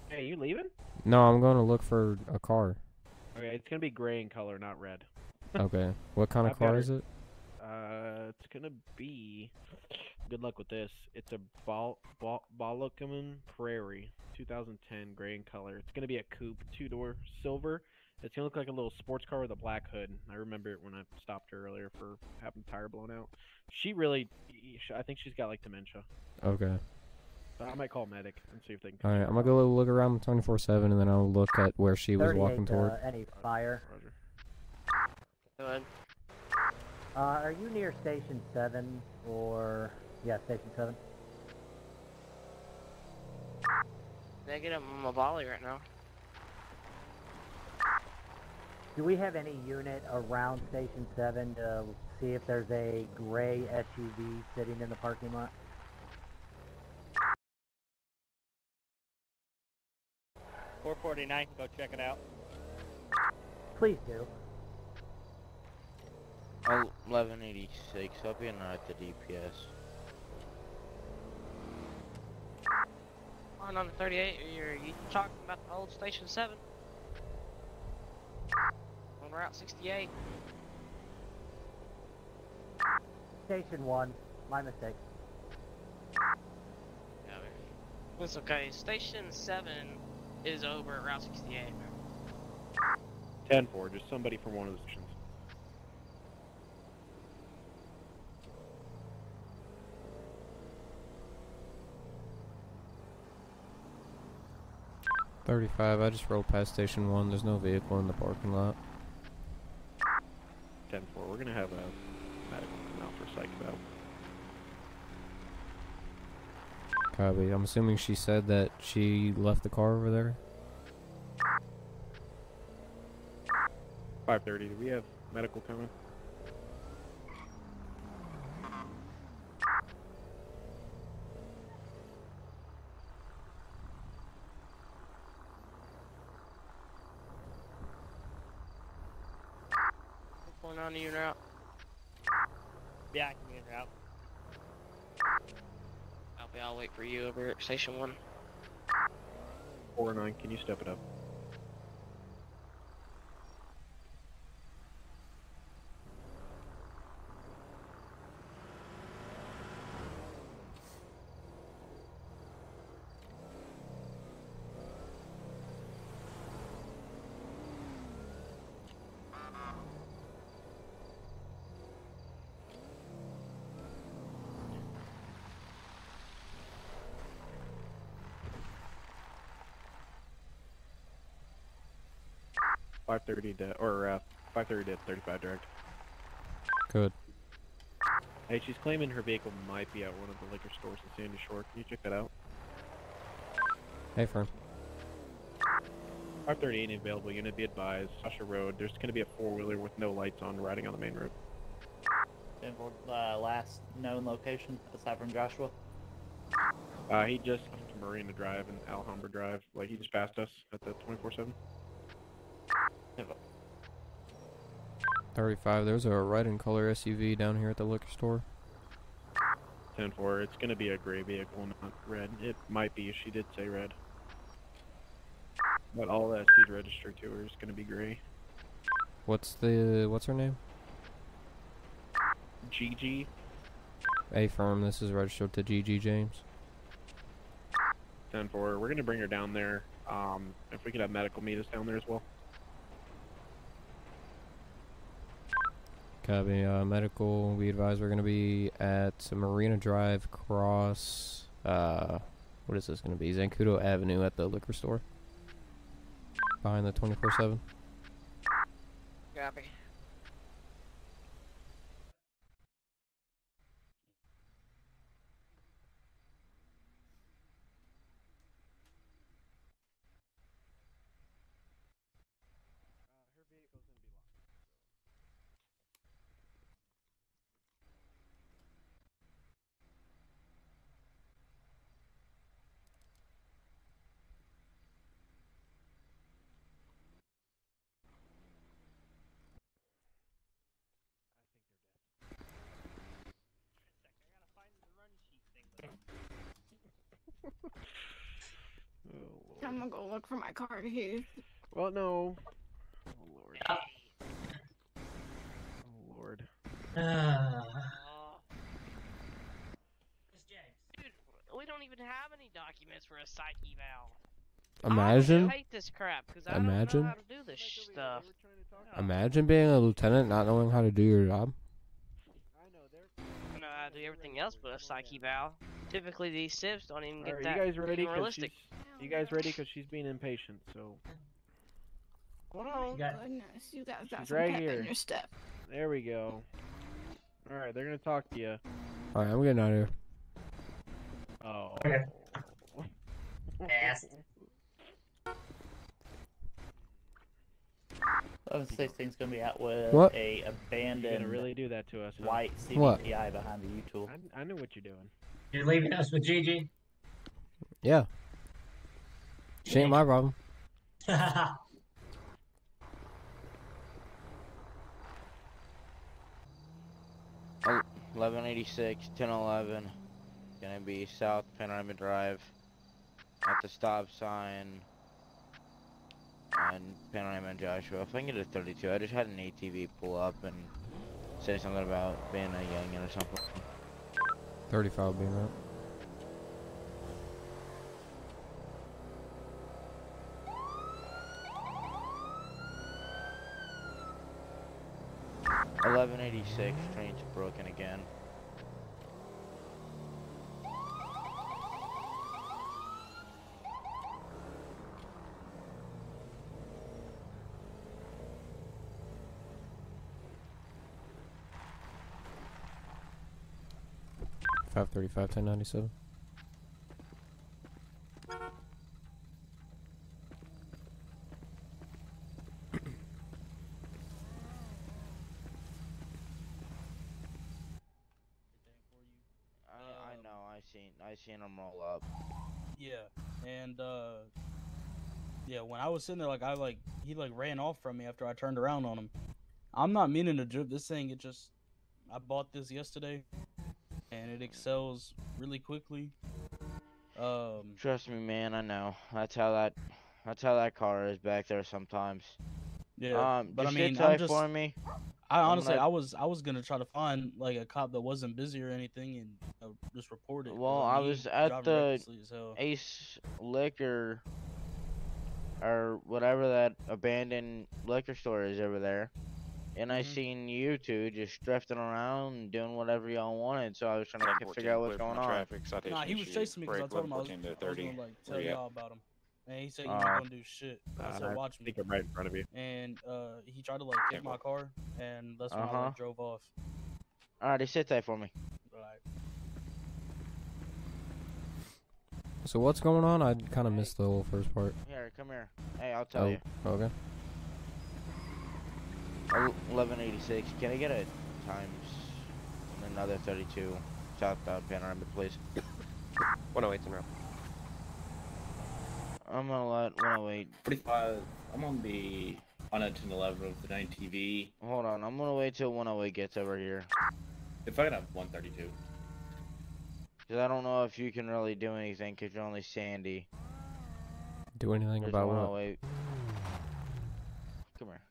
Okay. Hey, you leaving?
No, I'm going to look for a car.
Okay, it's gonna be gray in color, not red.
Okay. What kind of
I've
car is it?
Uh, it's gonna be. Good luck with this. It's a Bal Bal Balacaman Prairie, 2010, gray in color. It's gonna be a coupe, two door, silver. It's gonna look like a little sports car with a black hood. I remember it when I stopped her earlier for having the tire blown out. She really, I think she's got like dementia.
Okay.
So I might call medic and see if they can.
All right. I'm gonna go look around 24/7, and then I'll look at where she was walking toward.
Uh, any fire?
Roger.
Go ahead.
Uh, are you near Station 7 or... Yeah, Station 7.
Negative. I'm on my volley right now.
Do we have any unit around Station 7 to see if there's a gray SUV sitting in the parking lot?
Four forty nine can go check it out.
Please do.
Oh, 1186. I'll be in at the DPS.
On on the 38, you're you talking about the old Station 7? On Route 68.
Station 1. My mistake.
Yeah, It's okay. Station 7 is over at Route 68.
10 4, just somebody from one of the stations.
Thirty-five. I just rolled past station one. There's no vehicle in the parking lot.
10 4, we're gonna have a medical come out for psych about.
Copy. I'm assuming she said that she left the car over there.
5:30. Do we have medical coming?
What's going on in your route?
Yeah, I can be en route.
I'll wait for you over at Station 1.
4 9, can you step it up? Five thirty to or uh, five thirty to thirty five direct.
Good.
Hey, she's claiming her vehicle might be at one of the liquor stores in Sandy Shore. Can you check that out?
Hey, firm.
530 ain't available. Unit be advised. Sasha Road. There's going to be a four wheeler with no lights on riding on the main road.
Ten four, uh, last known location aside from Joshua.
Uh, he just left Marina Drive and Alhambra Drive. Like he just passed us at the 24/7.
35. There's a red and color SUV down here at the liquor store.
10-4. It's going to be a gray vehicle, not red. It might be. She did say red. But all that she's registered to her is going to be gray.
What's the what's her name?
GG.
A firm. This is registered to GG James.
10-4. We're going to bring her down there. Um, if we could have medical meet us down there as well.
Copy. Uh, medical. We advise we're gonna be at Marina Drive, cross uh, What is this gonna be? Zancudo Avenue at the liquor store. Behind the 24/7.
Copy.
I'm gonna go look for my car keys.
Well, no. Oh lord. Oh lord.
Dude, we don't even have any documents for a psych eval.
Imagine.
I hate this crap because I
Imagine.
don't know how to do this stuff.
Imagine being a lieutenant not knowing how to do your job.
I know how to do everything else but a psyche eval. Typically, these civs don't even get
Alright,
that
you guys ready? 'Cause
realistic.
she's- You guys ready? Because she's being impatient. So
Oh goodness, you guys got
she's
some
right
pep
here.
in your step.
There we go. All right, they're gonna talk to you.
All right, I'm getting out of here.
Oh. Okay.
Ass.
Eleven sixteen's gonna be out with
What?
a
You're
abandoned
gonna really do that to us? Huh?
white
What?
CDPI behind the U-tool.
I, I knew what you're doing.
You're leaving us with Gigi?
Yeah. She ain't my problem.
Oh, eleven eighty six, ten eleven. Gonna be South Panorama Drive at the stop sign on Panorama and Joshua. If I can get a thirty two, I just had an ATV pull up and say something about being a youngin or something.
Thirty five
being up. 1186, train's broken again.
Five thirty-five, ten ninety-seven.
Seen him roll up.
Yeah, and uh, yeah, when I was sitting there, like I like he like ran off from me after I turned around on him. I'm not meaning to drip this thing. It just I bought this yesterday, and it excels really quickly. Um,
Trust me, man, I know. That's how that, that's how that car is back there sometimes.
yeah,
Um,
but I mean, I'm just
for me.
I honestly,
gonna-
I was I was gonna try to find like a cop that wasn't busy or anything and just report it. 'cause
Well, I was at the
recklessly.
Ace Liquor or whatever that abandoned liquor store is over there. And I
Mm-hmm.
seen you two just drifting around doing whatever y'all wanted, so I was trying to figure out what's going on.
Nah, he was chasing me because I told him I was, I was gonna like tell y'all about him, and he said he's
Uh,
not gonna do shit. I
Uh,
said
I
watch me.
think I'm right in front of you.
And uh, he tried to like take my car, and that's when I
Uh-huh.
like, drove off.
Alrighty, sit tight for me.
Right.
So what's going on? I kind of missed the whole first part.
Here, come here. Hey, I'll tell
Oh,
you.
okay.
Eleven eighty six. Can I get a times another thirty two southbound panorama, please?
One oh eight's in row.
I'm gonna let one oh eight.
Uh, I'm on the on a 10 11 with the 9 TV.
Hold on, I'm gonna wait till one oh eight gets over here.
If I could have 132.
Cause I don't know if you can really do anything, cause you're only Sandy.
Do anything
There's
about what?
108. Come here.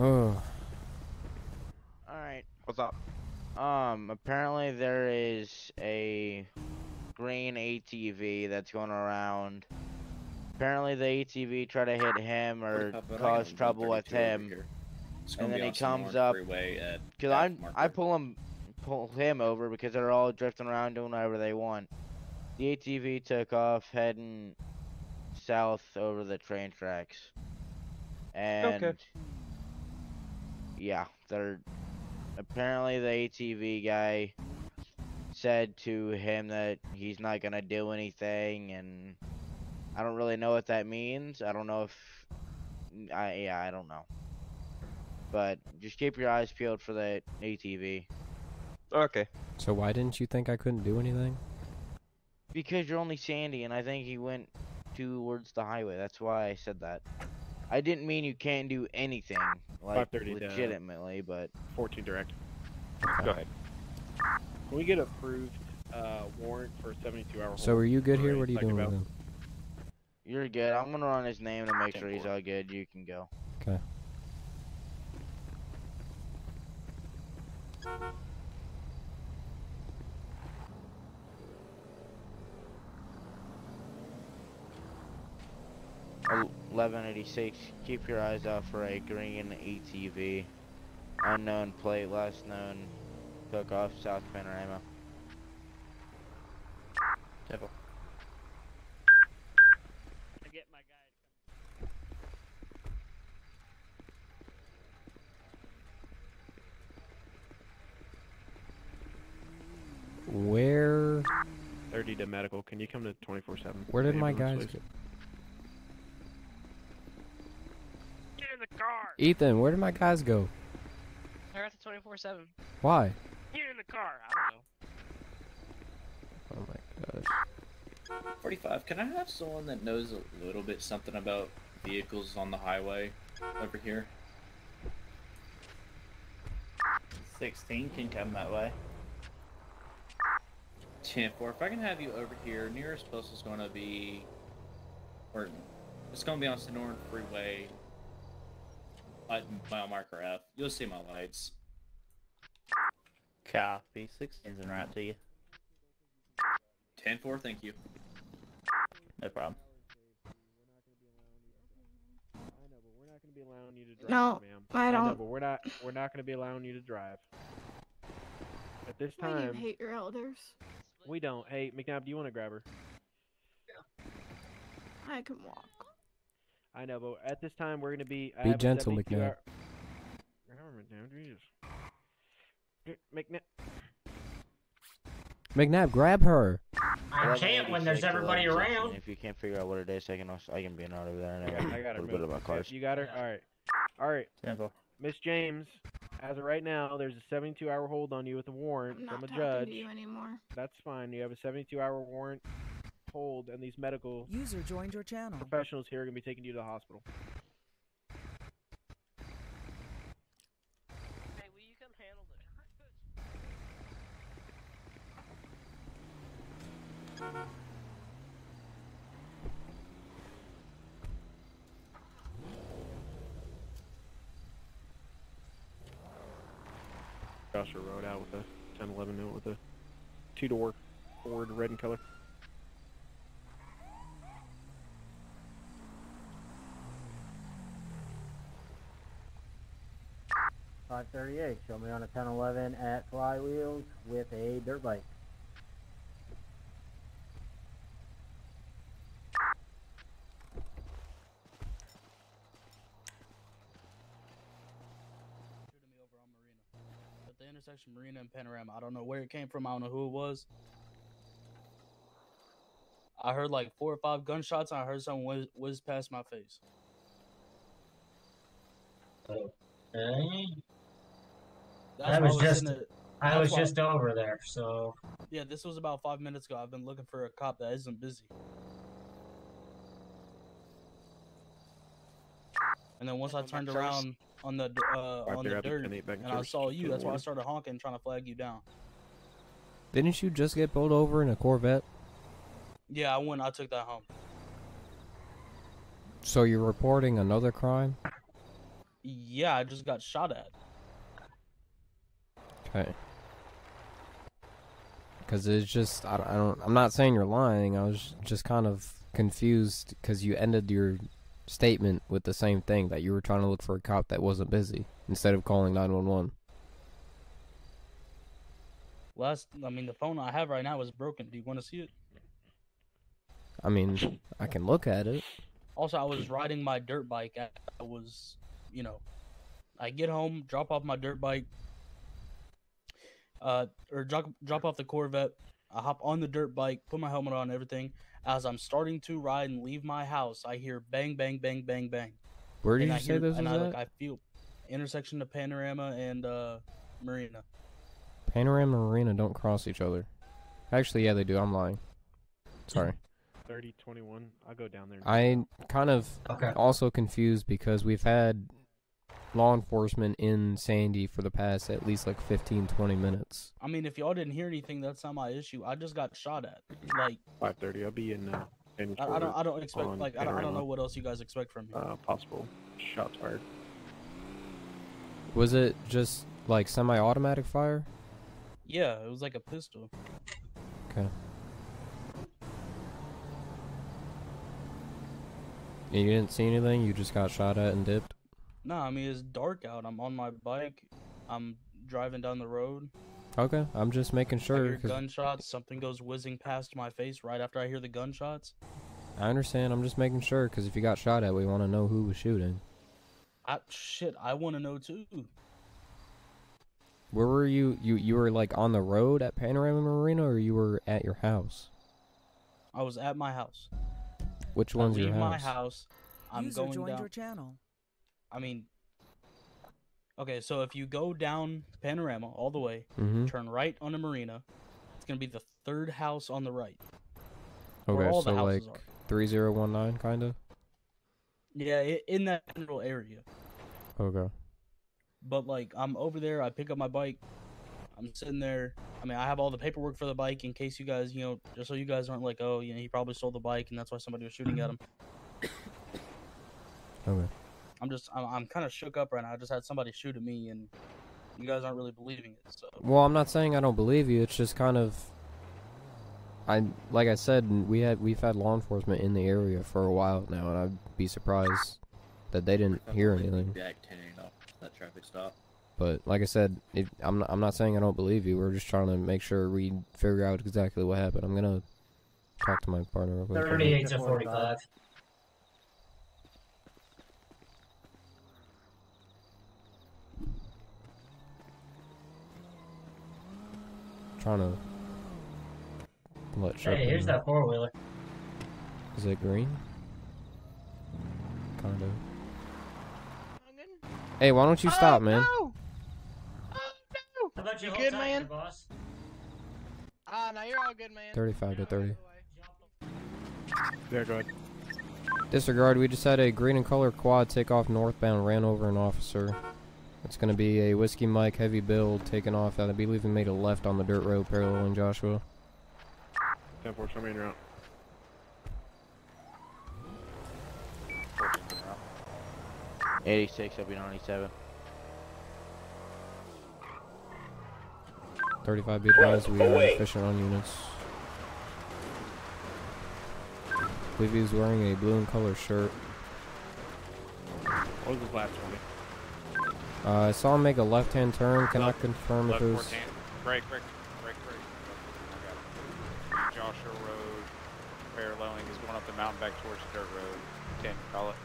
Oh,
Alright.
What's up?
Um, apparently there is a green ATV that's going around. Apparently the ATV tried to hit him or
up,
cause trouble with him.
here. It's gonna
And then he comes up, cause I'm, I pull him, pull him over because they're all drifting around doing whatever they want. The ATV took off heading south over the train tracks. And yeah, they're apparently the ATV guy said to him that he's not gonna do anything and I don't really know what that means. I don't know if I yeah, I don't know. But just keep your eyes peeled for the ATV.
Okay.
So why didn't you think I couldn't do anything?
Because you're only Sandy, and I think he went towards the highway. That's why I said that. I didn't mean you can't do anything, like
5:30 to-
legitimately, but
14 direct. Go ahead. Can we get approved uh, warrant for 72 hours?
So are you good here? What are you doing with him?
you're good. I'm gonna run his name to make sure he's all good. You can go.
Okay.
Eleven eighty six. Keep your eyes out for a green ATV. Unknown plate, last known. Took off South Panorama.
Temple.
Where
30 to medical. Can you come to 24 7?
where did my guys go?
Get in the car.
Ethan, where did my guys go?
They're at the 24 7.
Why?
Get in the car. I don't know.
Oh my gosh.
45. Can I have someone that knows a little bit something about vehicles on the highway over here?
16 can come that way.
10 4. If I can have you over here, nearest post is going to be. Or it's going to be on Senora Freeway. At mile marker F. You'll see my lights.
Copy. 16's en route to you.
10 4, thank you.
No problem.
We're not going to be allowing you to drive,
No. I don't-
but we're not. We're not going to be allowing you to drive. At this time,
Why do you hate your elders?
we don't. Hey, McNabb, do you want to grab her? Yeah.
I can walk.
I know, but at this time, we're going to be.
Be
have
gentle,
72
McNabb.
hour- McNabb, Jesus. G- McNabb.
McNabb, grab her.
I can't when there's everybody around.
If you can't figure out what it is, I can also, I can be out over there and I got,
I got
a little bit
Move.
about cars.
You got her. All right. All right.
Temple.
Miss James, as of right now, there's a 72-hour hold on you with a warrant
I'm
from
not
a
talking
judge.
to you anymore.
That's fine. You have a 72-hour warrant hold, and these medical
User joined your channel.
professionals here are going to be taking you to the hospital.
Hey, will you come handle the
Joshua Road out with a 1011 note with a two-door Ford, red in color.
Five thirty-eight. Show me on a ten eleven at Flywheels with a dirt bike.
At the intersection Marina and Panorama. I don't know where it came from. I don't know who it was. I heard like four or five gunshots, and I heard someone whiz, whiz past my face.
Oh, okay.
That's
I
why
was just
the-
I
that's
was
why-
just over there, so
Yeah, this was about five minutes ago. I've been looking for a cop that isn't busy. And then once I turned around on the uh, on the dirt,
10-8 back in
and I saw you, that's why I started honking, trying to flag you down.
Didn't you just get pulled over in a Corvette?
Yeah, I went. I took that home.
So you're reporting another crime?
Yeah, I just got shot at.
Okay. Because it's just I don't, I don't I'm not saying you're lying. I was just kind of confused because you ended your statement with the same thing that you were trying to look for a cop that wasn't busy instead of calling 911.
Last, I mean, the phone I have right now is broken. Do you want to see it?
I mean, I can look at it.
Also, I was riding my dirt bike. I I was, you know, I get home, drop off my dirt bike, uh, or drop drop off the Corvette. I hop on the dirt bike, put my helmet on, everything. As I'm starting to ride and leave my house, I hear bang, bang, bang, bang, bang.
Where did
And
you
I
say
hear-
this
and
was
I, like. I feel intersection of Panorama and uh, Marina.
Panorama and Marina don't cross each other. Actually, yeah, they do. I'm lying. Sorry.
30, 21. I'll go down there. and
I kind of
Okay.
also confused because we've had law enforcement in Sandy for the past at least like 15, 20 minutes.
I mean, if y'all didn't hear anything, that's not my issue. I just got shot at. Like,
5:30. I'll be in. Uh, in
I, I don't, I don't expect, like, I don't, I don't know what else you guys expect from me.
Uh, possible shots fired.
Was it just like semi-automatic fire?
Yeah, it was like a pistol.
Okay. And you didn't see anything? You just got shot at and dipped?
No, I mean it's dark out. I'm on my bike. I'm driving down the road.
Okay, I'm just making
I
sure.
hear
'cause
gunshots. Something goes whizzing past my face right after I hear the gunshots.
I understand. I'm just making sure because if you got shot at, we want to know who was shooting.
I shit. I want to know too.
Where were you? You you were like on the road at Panorama Marina, or you were at your house?
I was at my house.
Which
I
one's
leave
your
my
house?
house. I'm
User
going
joined
down.
your channel.
I mean, okay, so if you go down Panorama all the way,
Mhm.
turn right on the marina, it's gonna be the third house on the right.
Okay, so like three zero one nine, kind of.
Yeah, in that general area.
Okay.
But like, I'm over there. I pick up my bike. I'm sitting there. I mean, I have all the paperwork for the bike in case you guys, you know, just so you guys aren't like, oh, you know, he probably stole the bike and that's why somebody was shooting at him.
Okay.
I'm just, I'm, I'm kind of shook up right now. I just had somebody shoot at me, and you guys aren't really believing it. So
Well, I'm not saying I don't believe you. It's just kind of. I like I said, we had we've had law enforcement in the area for a while now, and I'd be surprised that they didn't hear anything.
Back 10 that traffic stop.
But like I said, it, I'm not, I'm not saying I don't believe you. We're just trying to make sure we figure out exactly what happened. I'm gonna talk to my partner. Real quick.
38 to 45.
Trying to let Shepard
Hey, here's that four wheeler.
Is it green? Kind of. Hey, why don't you stop, man?
How about you,
You good,
tight,
man?
boss?
Ah, no, you're all good, man.
35 to 30.
Yeah, go ahead.
Disregard, we just had a green and color quad take off northbound, ran over an officer. It's going to be a Whiskey Mike heavy build taking off. I believe he made a left on the dirt road paralleling Joshua.
10 4, show me in route.
Eighty-six, I'll be ninety-seven.
35 be advised, we are
away.
efficient on units. I believe he's wearing a blue and color shirt.
What was his last one?
Uh, I saw him make a left-hand turn. Cannot confirm if
Left
it was...
Break, break, break, break. I got it. Joshua Road, paralleling, is going up the mountain back towards the Dirt Road. 10, call it.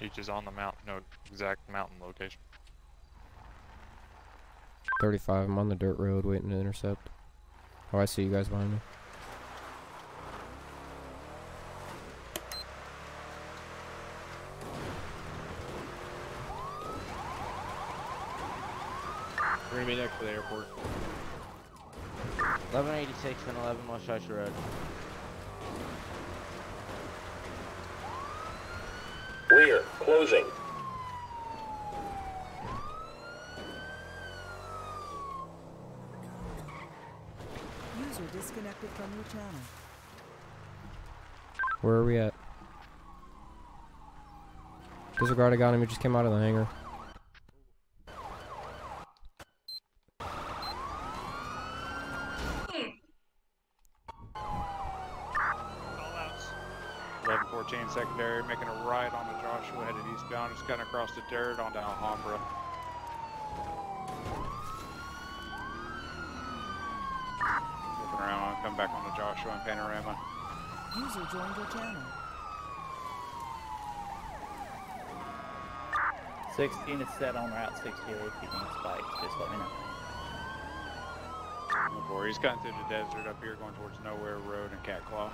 Each is on the mountain, no exact mountain location.
35, I'm on the dirt road waiting to intercept. Oh, I see you guys behind me.
We're gonna be next to the airport.
1186 and 11 West Joshua Road.
Clear. Closing.
User disconnected from your channel.
Where are we at? Disregard, I got him. He just came out of the hangar.
secondary, making a right the Joshua headed eastbound, just cutting across the dirt onto Alhambra. Looking around, come back on the Joshua and Panorama.
User joined your channel.
16 is set on Route 68. if you need spike, just let me know.
Boy, He's cutting through the desert up here going towards Nowhere Road and Cat Claw.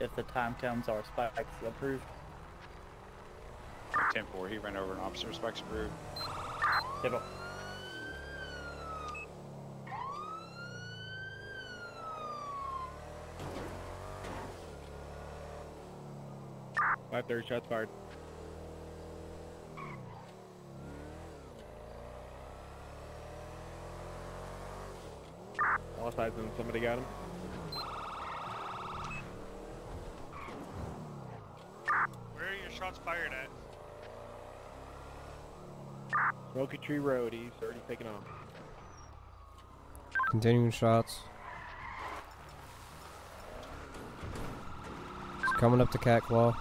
If the time comes, our spikes approved.
10-4, he ran over an officer, spikes approved.
Ditto.
Five thirty shots fired. All sides and somebody got him.
Shots fired at?
Smoky Tree Road, he's already taken off.
Continuing shots. He's coming up to Cat Claw.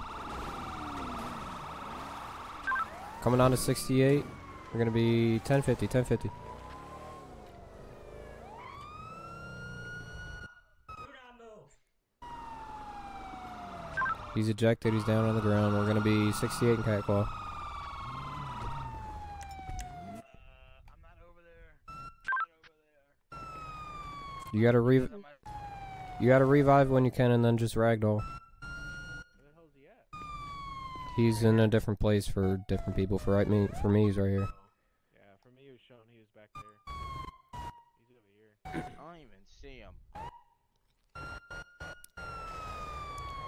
Coming on to 68. We're gonna be 1050, 1050. He's ejected, he's down on the ground. We're gonna be 68 in Cat Claw. You gotta re You gotta revive when you can and then just ragdoll. He's in a different place for different people. For right me for me he's right here.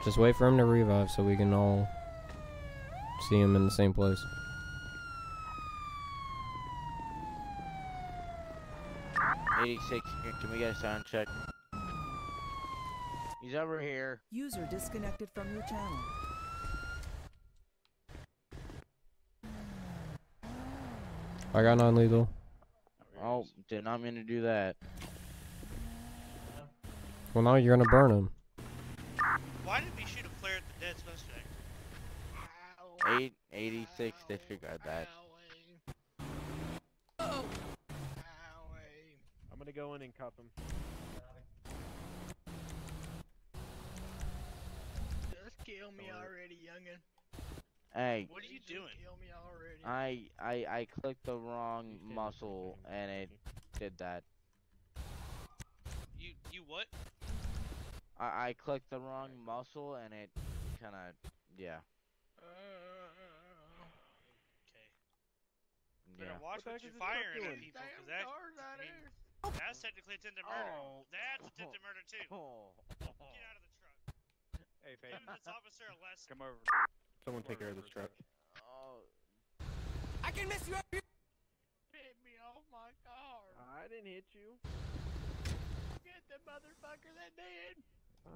Just wait for him to revive so we can all see him in the same place.
Eighty-six. Can we get a sound check? He's over here.
User disconnected from your channel.
I got non-lethal.
Oh, did not mean to do that.
Well, now you're gonna burn him.
Why did we shoot a flare at the dead suspect?
Eight eighty-six. Disregard that.
I'm gonna go in and cuff him.
Just kill me already, youngin.
Hey.
What are you doing? Kill me already.
I I I clicked the wrong muscle and it did that.
You you what?
I I clicked the wrong muscle and it kind of yeah
Better
yeah.
watch
What
what you're
is this truck
firing at
doing?
people, because that, I mean, that's technically attempted murder.
Oh.
That's attempted murder too. Oh. Get out of the truck.
Hey,
Give this officer a lesson.
Come over.
Someone take care of this truck.
Oh.
I can miss you up here. Hit me off my car.
I didn't hit you.
Get the motherfucker that did.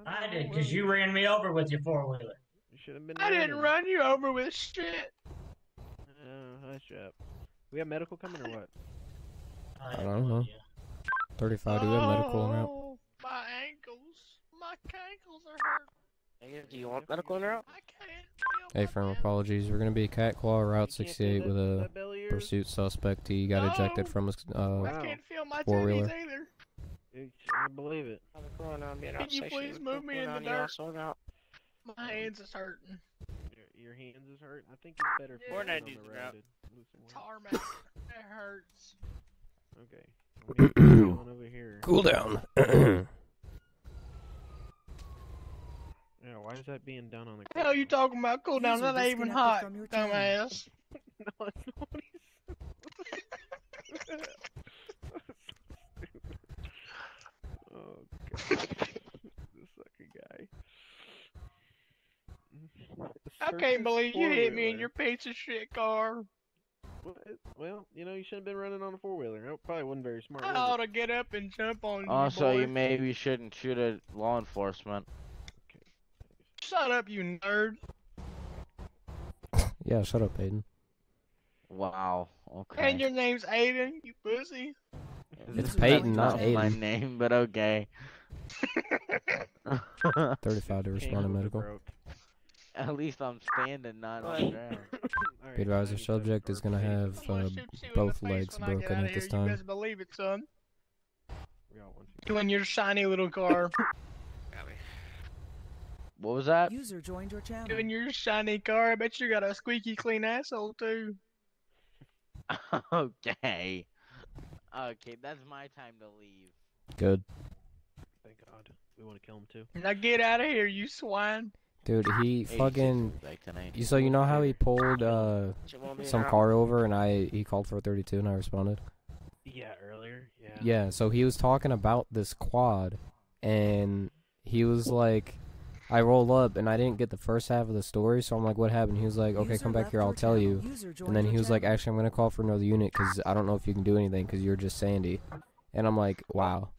I did, because you ran me over with your four wheeler.
You should have been.
I didn't
running.
run you over with shit.
Oh, hush up. We have medical coming or what?
I don't know. 35. Do we have medical en route?
Oh, my ankles. My ankles are hurt.
Do you want medical in route?
I can't.
Hey, firm apologies. We're gonna be Cat Claw Route 68 with a pursuit suspect. He got ejected from his uh,
I can't feel my
four wheeler.
either.
I believe it.
Can you please move me in the dirt? My hands is hurting.
Your, your hands is hurt. I think it's better.
Four
for you
nineties
on the
are out.
rounded. Loosen one.
Tarmac. it hurts.
Okay. What are you doing over here?
Cool down.
Yeah, why is that being done on the?
The hell you talking about? Cool down.
User
That ain't even hot,
from your channel.
dumbass.
no, it's not oh god. this fucking guy.
I can't believe you hit me in your piece of shit car.
Well, you know, you shouldn't have been running on a four wheeler. That probably wasn't very smart.
I
was
ought
it?
to get up and jump on
Also,
you,
Also,
you
maybe shouldn't shoot at law enforcement.
Shut up, you nerd.
yeah, shut up, Aiden.
Wow. Okay.
And your name's Aiden, you pussy.
It's Peyton, not
That's my name, but okay.
35 to respond to medical.
At least I'm standing, not on the ground.
Be advised, the subject is gonna have uh, both legs
when I get
broken at this
here. You
time.
best believe it, son.
We got one.
You in your shiny little car.
What was that?
User joined your channel.
you in your shiny car. I bet you got a squeaky clean asshole too.
okay. Okay, that's my time to leave.
Good.
Thank God. We want to kill him too.
Now get out of here, you swine.
Dude, he fucking.
was.
You so you know how he pulled uh
You want me
some car over and I he called for a 32 and I responded.
Yeah, earlier. Yeah.
Yeah, so he was talking about this quad, and he was like, I rolled up and I didn't get the first half of the story, so I'm like, what happened? He was like, okay,
User
come back here, I'll tell you. And then he was like, actually, I'm gonna call for another unit because I don't know if you can do anything because you're just Sandy. And I'm like, wow.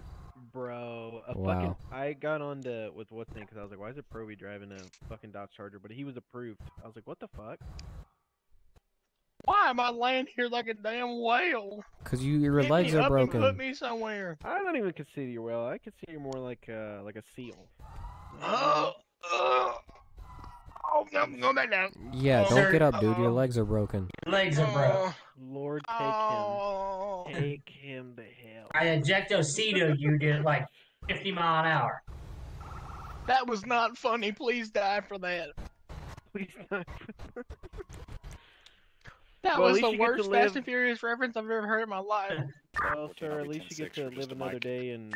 Bro, a fucking. I got on to with what's name because I was like, why is it Proby driving a fucking Dodge Charger? But he was approved. I was like, what the fuck?
Why am I laying here like a damn whale?
Cause you your
Pick
legs
me
are
up and
broken.
Put me somewhere.
I don't even consider you well. I consider you more like uh like a seal.
Oh, oh, oh, I'm going back down.
Yeah,
Oh,
don't get up, dude. Your um, legs are broken.
Legs are broke.
Oh, Lord, take
Oh.
him. Take him to hell.
I ejectocito you did like 50 mile an hour.
That was not funny. Please die for that.
Please not.
That
Well,
was the
you get
worst
live-
Fast and Furious reference I've ever heard in my life.
Well, sir, at least you get to live another day and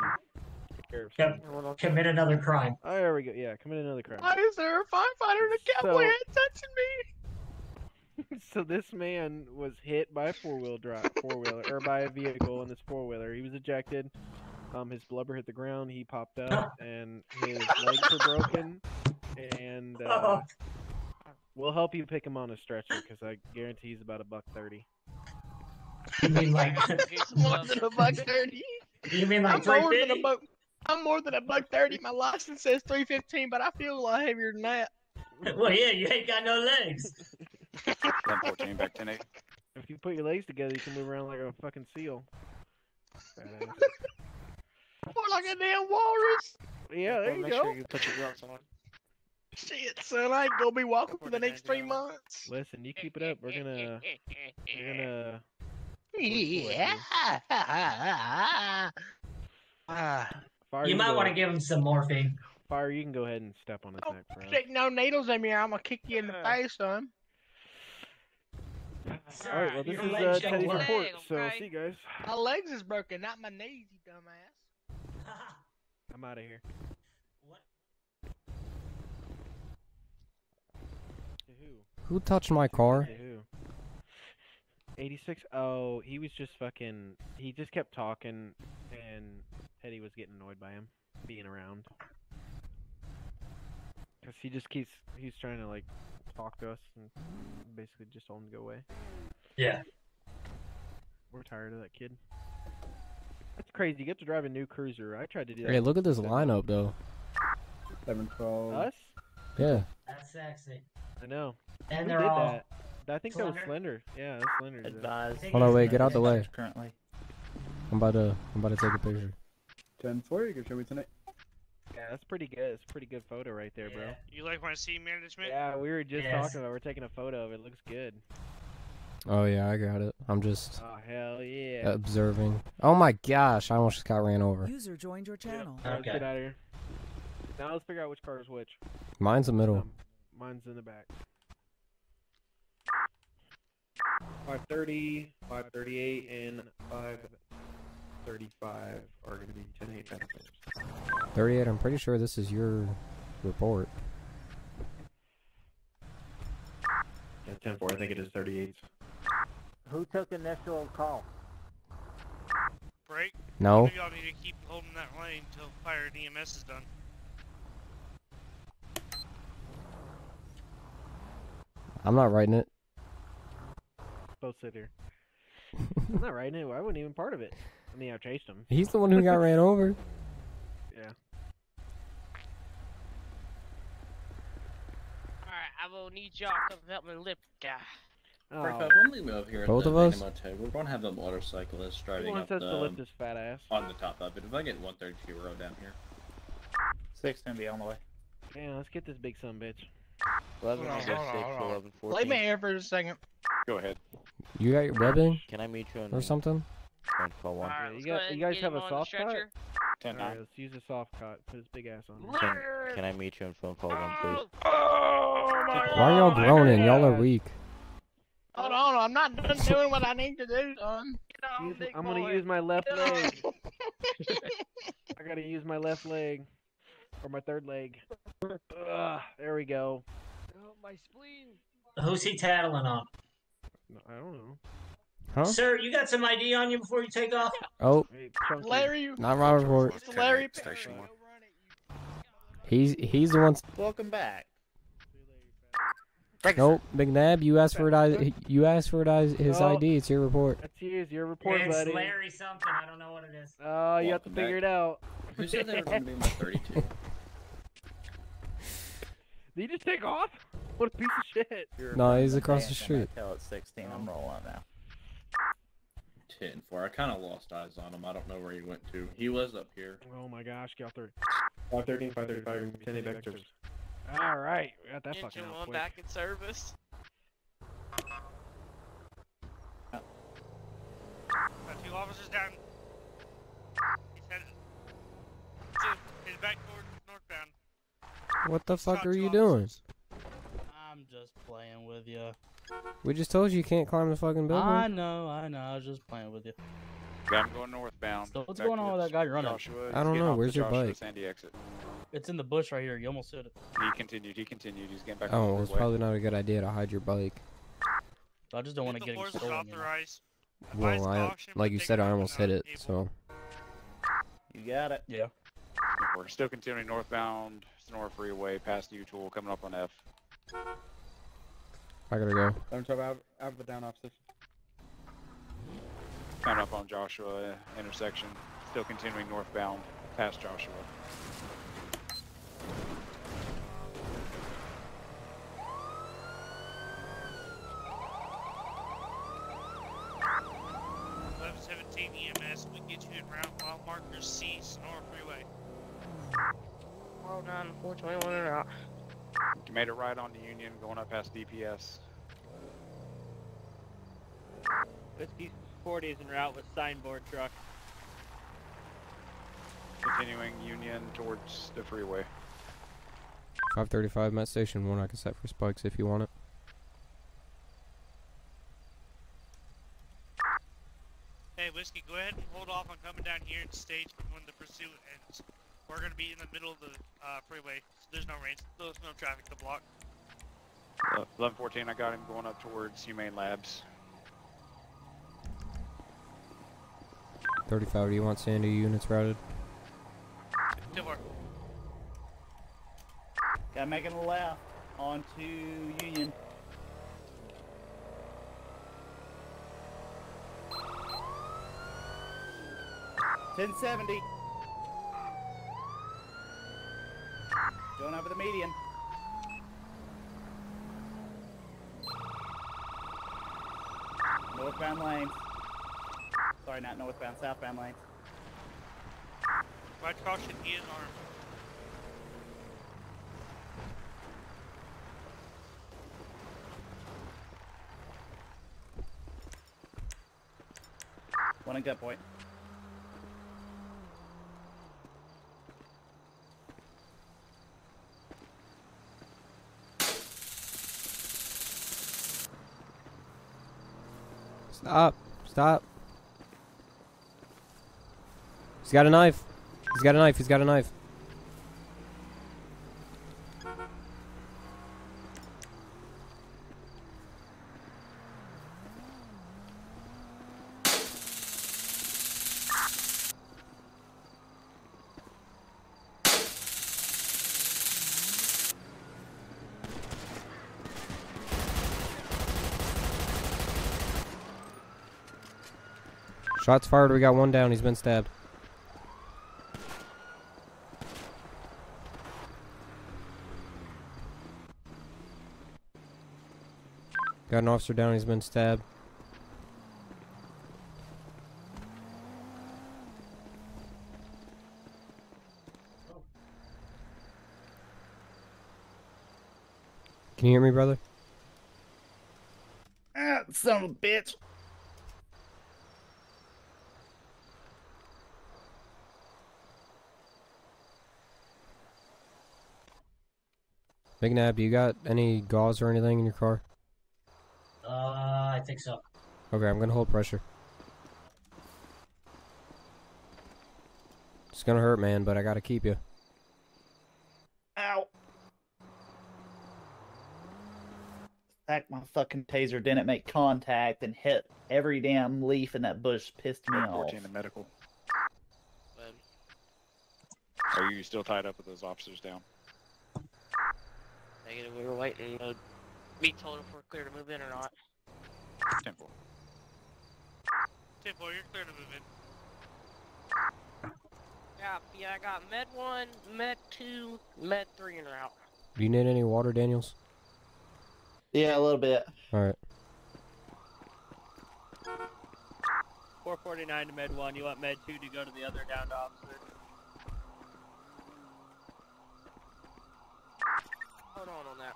take
Yep. Commit another crime.
Oh, there we go. Yeah, commit another crime.
Why is there a firefighter and a cowboy
So-
hat touching me?
so this man was hit by a four wheel drive, four wheeler, or by a vehicle in this four wheeler. He was ejected. Um, his blubber hit the ground. He popped up, and his legs are broken. And uh, we'll help you pick him on a stretcher because I guarantee he's about a buck thirty.
You mean like
more than a buck thirty.
You mean like
I'm more than a buck. I'm more than a buck thirty. My license says three fifteen, but I feel a lot heavier than that.
Well, yeah, you ain't got no legs.
1014 back 10 8.
If you put your legs together, you can move around like a fucking seal. Badass.
More like a damn walrus.
Yeah, there you
Make
go.
sure you put your gloves on. Shit, son, I ain't gonna be walking for the next three months.
Listen, you keep it up. We're gonna, we're gonna.
Yeah.
Fire,
You
can
might want to give him some morphine.
Fire, you can go ahead and step on his neck, bro.
Stick no needles in me, I'm gonna kick you in the face, son.
All right, well, this
Your
is
legs
uh,
don't
Teddy's
work.
report. So, see you guys.
My legs is broken, not my knees, you dumbass.
I'm out of here. To who?
Who touched my car?
To 86. Oh, he was just fucking. He just kept talking, and Teddy was getting annoyed by him being around. Cause he just keeps. He's trying to like talk to us and basically just told him to go away.
Yeah.
We're tired of that kid. That's crazy. You get to drive a new cruiser. I tried to do that.
Hey, look at this lineup though.
Seven twelve.
Us?
Yeah.
That's sexy.
I know.
And
Who
they're
did
all
that? I think that was
Slender?
Slender. Yeah, that's Slender. did that.
Hold on, wait, get out the way.
Currently.
I'm about to I'm about to take a picture.
Ten four. You can show me tonight.
Yeah, that's pretty good. It's pretty good photo right there, bro.
You like my scene management?
Yeah, we were just
Yes.
talking about. We're taking a photo of it. Looks good.
Oh yeah, I got it. I'm just
Oh hell yeah.
observing. Oh my gosh, I almost just got ran over.
User joined your channel.
All right, Let's get out of here. Now let's figure out which car is which.
Mine's the middle.
Um, mine's in the back. 530, 538, and 535 are going to be 10 8 benefits.
38. I'm pretty sure this is your report.
Yeah, 10 4. I think it is 38.
Who took initial call?
Break.
No.
Y'all need to keep holding that lane until fire and EMS is done.
I'm not writing it.
Both sit here. I'm not riding it. I wasn't even part of it. I mean, I chased him.
He's the one who got ran over.
Yeah.
Alright, I will need y'all to help me lift guy.
Oh.
up, don't leave here.
Both of us?
Dynamo We're going to have the motorcyclist driving
wants
up
us
the,
to lift his fat ass?
on the top of it. If I get 132 road down here.
Six gonna be on the way.
Yeah, let's get this big son bitch.
11
Hold on,
to
hold on,
6,
hold on.
11,
Leave
14.
me here for a second.
Go ahead.
You got your webbing
Can I meet you in
or something?
10, 12, 1?
Yeah,
let's
you, got, you guys have a soft cut?
Ten
Alright, let's use a soft cut. Put his big ass on.
Can, can I meet you in phone call 1, please?
Oh, oh my
Why are y'all groaning? Y'all are weak.
Hold on, I'm not done doing what I need to do, son.
Use- I'm gonna use my left leg. I gotta use my left leg. Or my third leg. Ugh, there we go.
Oh, my spleen.
Who's he tattling on?
I don't know.
Huh?
Sir, you got some ID on you before you take off?
Oh,
Larry, you
not my report.
Mr. Larry,
Station one.
He's he's the one.
Welcome back.
Nope, McNabb, you asked for it. I- You asked for it. I- His oh.
No.
ID. It's your report.
That's yours, your report,
it's
buddy.
Larry something. I don't know what it is.
Oh, you have to
Welcome
figure
back.
it out.
Who said they were going to be my 32?
Did you just take off? What a piece of shit.
No, he's across the street.
Until it's 16, I'm rolling now.
10 4. I kind of lost eyes on him. I don't know where he went to. He was up here.
Oh my gosh, get out there.
513, 535, sending back service.
Alright, we got that
Engine
fucking out
one
quick.
back in service.
Got two officers down. He's headed. He's back toward northbound.
What the fuck are you doing?
I'm just playing with you.
We just told you you can't climb the fucking building.
I know, I know. I was just playing with you.
Yeah, I'm going northbound.
So what's
back
going on with that guy you're running?
Joshua.
I don't know, where's your
Joshua
bike?
Sandy exit.
It's in the bush right here. You almost hit it.
He continued. He continued. He's getting back.
Oh,
on
well,
the
it's probably not a good idea to hide your bike.
I just don't want to get it stolen. you know?
authorized.
Well, I like you said, I almost hit it. So
You got it.
Yeah.
We're still continuing northbound Senora Freeway past YouTool, coming up on F.
I gotta go.
712 out, out of the down opposition.
Coming up on Joshua uh, intersection, still continuing northbound past Joshua.
Eleven seventeen EMS. We get you in route mile marker C, Senora Freeway.
Well done. 421 and out.
You made it right on the Union, going up past DPS.
Whiskey 40 is en route with signboard truck.
Continuing Union towards the freeway.
535 Met Station one. I can set for spikes if you want it.
Hey, Whiskey, go ahead and hold off on coming down here and stage when the pursuit ends. We're gonna be in the middle of the uh, freeway, so there's no range, there's no traffic to block.
Uh, 1114, I got him going up towards Humane Labs.
35. Do you want Sandy units routed?
Two more.
Gotta make it a left onto Union. Ten seventy. Going over the median. Northbound lanes. Sorry, not northbound, southbound lanes.
Right caution, he is armed.
One in gut point.
Stop. Stop. He's got a knife. He's got a knife. He's got a knife. Shots fired. We got one down. He's been stabbed. Got an officer down. He's been stabbed. Can you hear me, brother?
Ah, son of a bitch.
McNabb, you got any gauze or anything in your car?
Uh, I think so.
Okay, I'm gonna hold pressure. It's gonna hurt, man, but I gotta keep you.
Ow. Fact, my fucking taser didn't make contact and hit every damn leaf in that bush. Pissed me off.
14 to medical. Are you still tied up with those officers down?
Negative. We were waiting to be told if we're clear to move in or not.
Temple.
Temple, you're clear to move in.
Yeah, yeah, I got Med 1, Med 2, Med 3 en route.
Do you need any water, Daniels?
Yeah, a little bit.
Alright.
449 to Med 1. You want Med 2 to go to the other downed officer?
Hold on on that.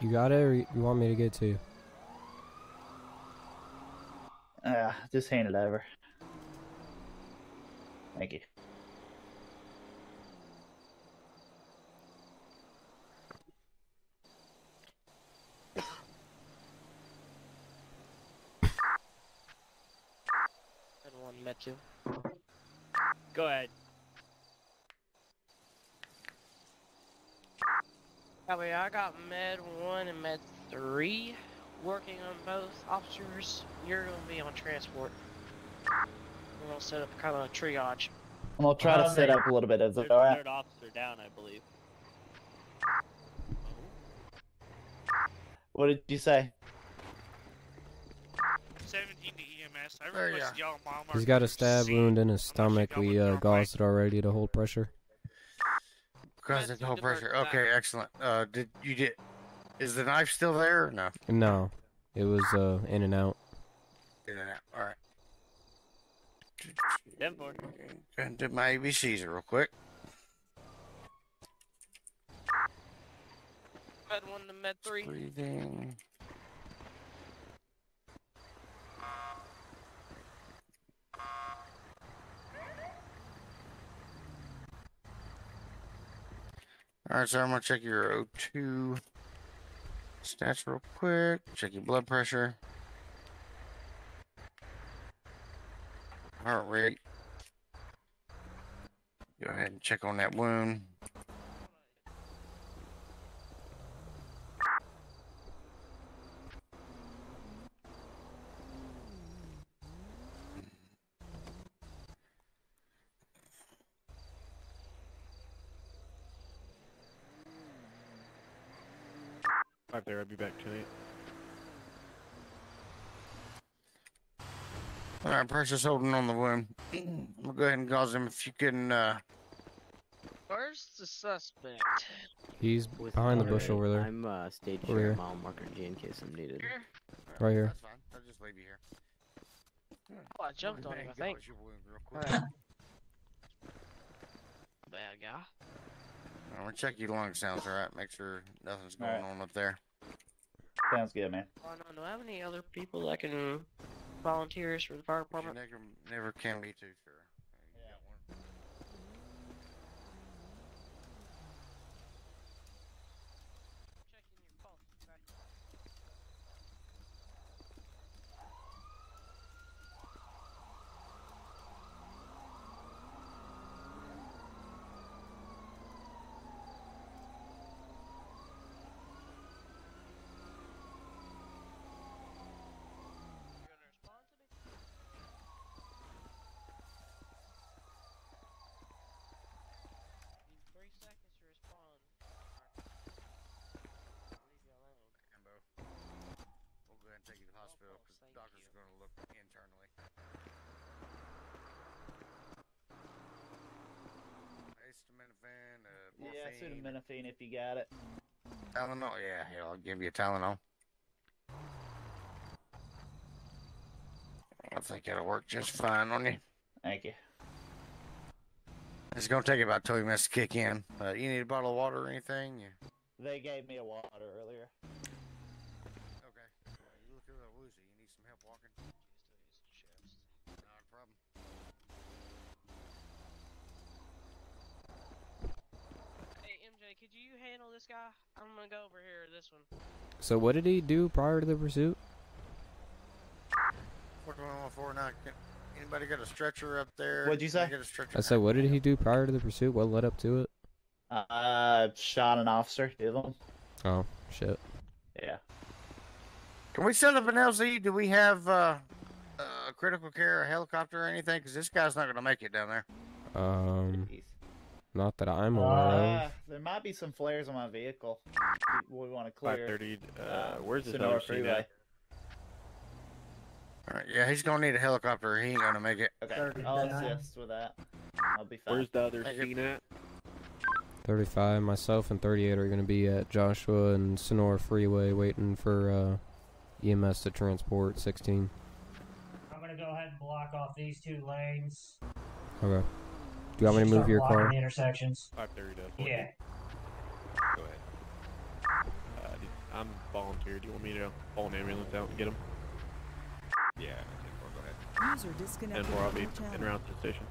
You got it, or you want me to get to you?
Uh, just hand it over. Thank you.
Med 1, Med 2.
Go ahead.
Copy, I got Med 1 and Med 3 working on both officers. You're gonna be on transport. We're gonna set up kind of a triage.
I'm gonna try to
Um,
set up a little bit. Is
There's
it
a
alright?
third officer down, I believe.
What did you say?
17 to I
There you
requested
are.
mile
He's got a stab
C.
wound in his stomach. We uh, gauzed it already to hold pressure.
Because of the whole pressure. Okay, excellent. Uh, did you did? Is the knife still there or no?
No, it was uh, in and out.
In and out. All right.
Ten four.
And do my ABCs real quick.
Med 1 to Med 3.
Breathing. All right, so I'm gonna check your O2 stats real quick. Check your blood pressure, heart rate. Go ahead and check on that wound.
Right there, I'll be back tonight.
All right, pressure's holding on the wound. We'll go ahead and cause him if you can. Uh,
Where's the suspect?
He's behind the bush over there.
I'm uh, stage
Over here.
mile marker G in case I'm needed.
Right here.
That's fine. I'll just leave you here.
Oh, I jumped on him, I think.
your wound real
Bad guy.
I'm gonna check your lung sounds, alright? Make sure nothing's going
Alright.
on up there.
Sounds good, man.
Oh, no, do I have any other people that can volunteers for the fire
You
department?
never, never can be too sure.
Three seconds to respond. Leave you alone.
Kimbo. We'll go ahead and take you to the hospital because the doctors are gonna look internally. Acetaminophen, uh,
Yeah,
morphine,
acetaminophen if you got it.
Tylenol. Yeah, here I'll give you a Tylenol. I think it'll work just fine on you.
Thank you.
It's gonna take about 20 minutes to kick in. Uh, you need a bottle of water or anything? You...
They gave me a water earlier.
Okay. Well, you look a little woozy. You need some help walking? Not a problem.
Hey MJ, could you handle this guy? I'm gonna go over here. This one.
So what did he do prior to the pursuit?
What going on for now? Can- Anybody got a stretcher up there?
What'd you
I
say?
A stretcher.
I said, what did he do prior to the pursuit? What led up to it?
Uh, shot an officer. Two of them.
Oh shit.
Yeah.
Can we set up an LZ? Do we have uh, uh, critical care, a helicopter, or anything? Because this guy's not gonna make it down there.
Um, not that I'm aware
Uh,
of.
there might be some flares on my vehicle. We want to clear.
530, uh, where's the
Senora
other seat
freeway.
All right, yeah, he's gonna need a helicopter. He ain't gonna make it.
Okay, I'll assist with that. I'll be fine.
Where's the other
Thank you.
scene at?
35. Myself and 38 are gonna be at Joshua and Senora Freeway waiting for uh, EMS to transport 16.
I'm gonna go ahead and block off these two lanes.
Okay. Do you want me to move your car?
The intersections.
530 to
Yeah.
Go ahead. Uh, dude, I'm volunteer. Do you want me to call an ambulance out and get him? Yeah, go ahead.
User disconnected
And I'll be
your
en route to the station.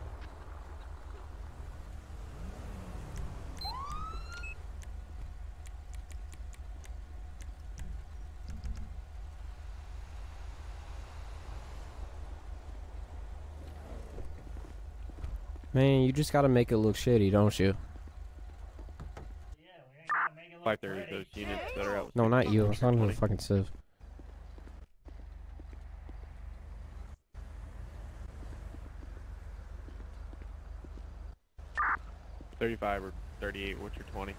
Man, you just gotta make it look shitty, don't you?
530, those units that are out.
No, not you. I'm talking to fucking Civ.
Thirty-five or thirty-eight. What's your twenty?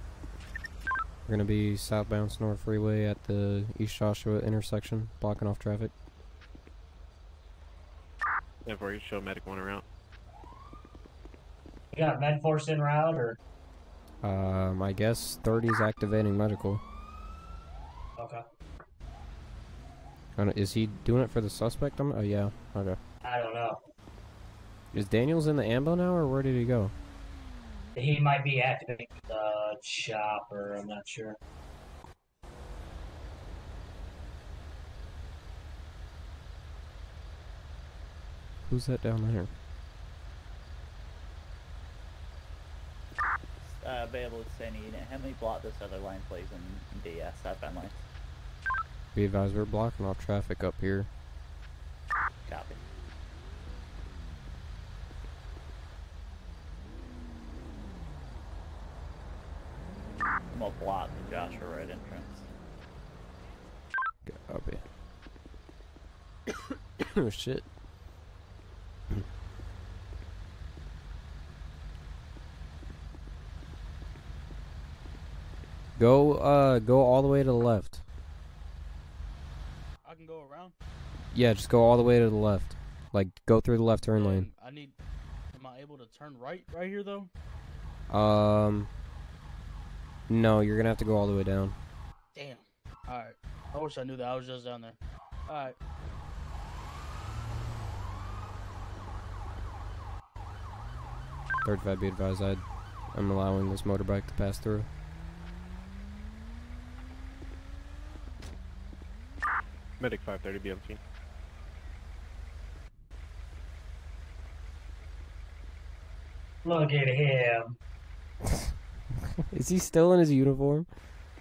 We're gonna be southbound Senora Freeway at the East Joshua intersection, blocking off traffic.
For you, show medic one around.
You got med force en route, or
Um, I guess 30 is activating medical.
okay?
Is he doing it for the suspect? I'm, oh yeah. Okay.
I don't know.
Is Daniels in the ambo now, or where did he go?
He might be activating the chopper. I'm not sure.
Who's that down there?
Uh, be to send unit. Help me block this other lane, please, in DS southbound lane.
Be advised, we're blocking off traffic up here.
Copy. I'm gonna block the Joshua Road entrance.
Copy. oh shit. Go, uh, go all the way to the left.
I can go around.
Yeah, just go all the way to the left. Like, go through the left turn lane.
I need. Am I able to turn right right here though?
Um, no, you're gonna have to go all the way down.
Damn. All right. I wish I knew that. I was just down there. All right.
Thirty-five. Be advised, I'd, I'm allowing this motorbike to pass through.
Medic 530 be on scene.
Look at him.
is he still in his uniform?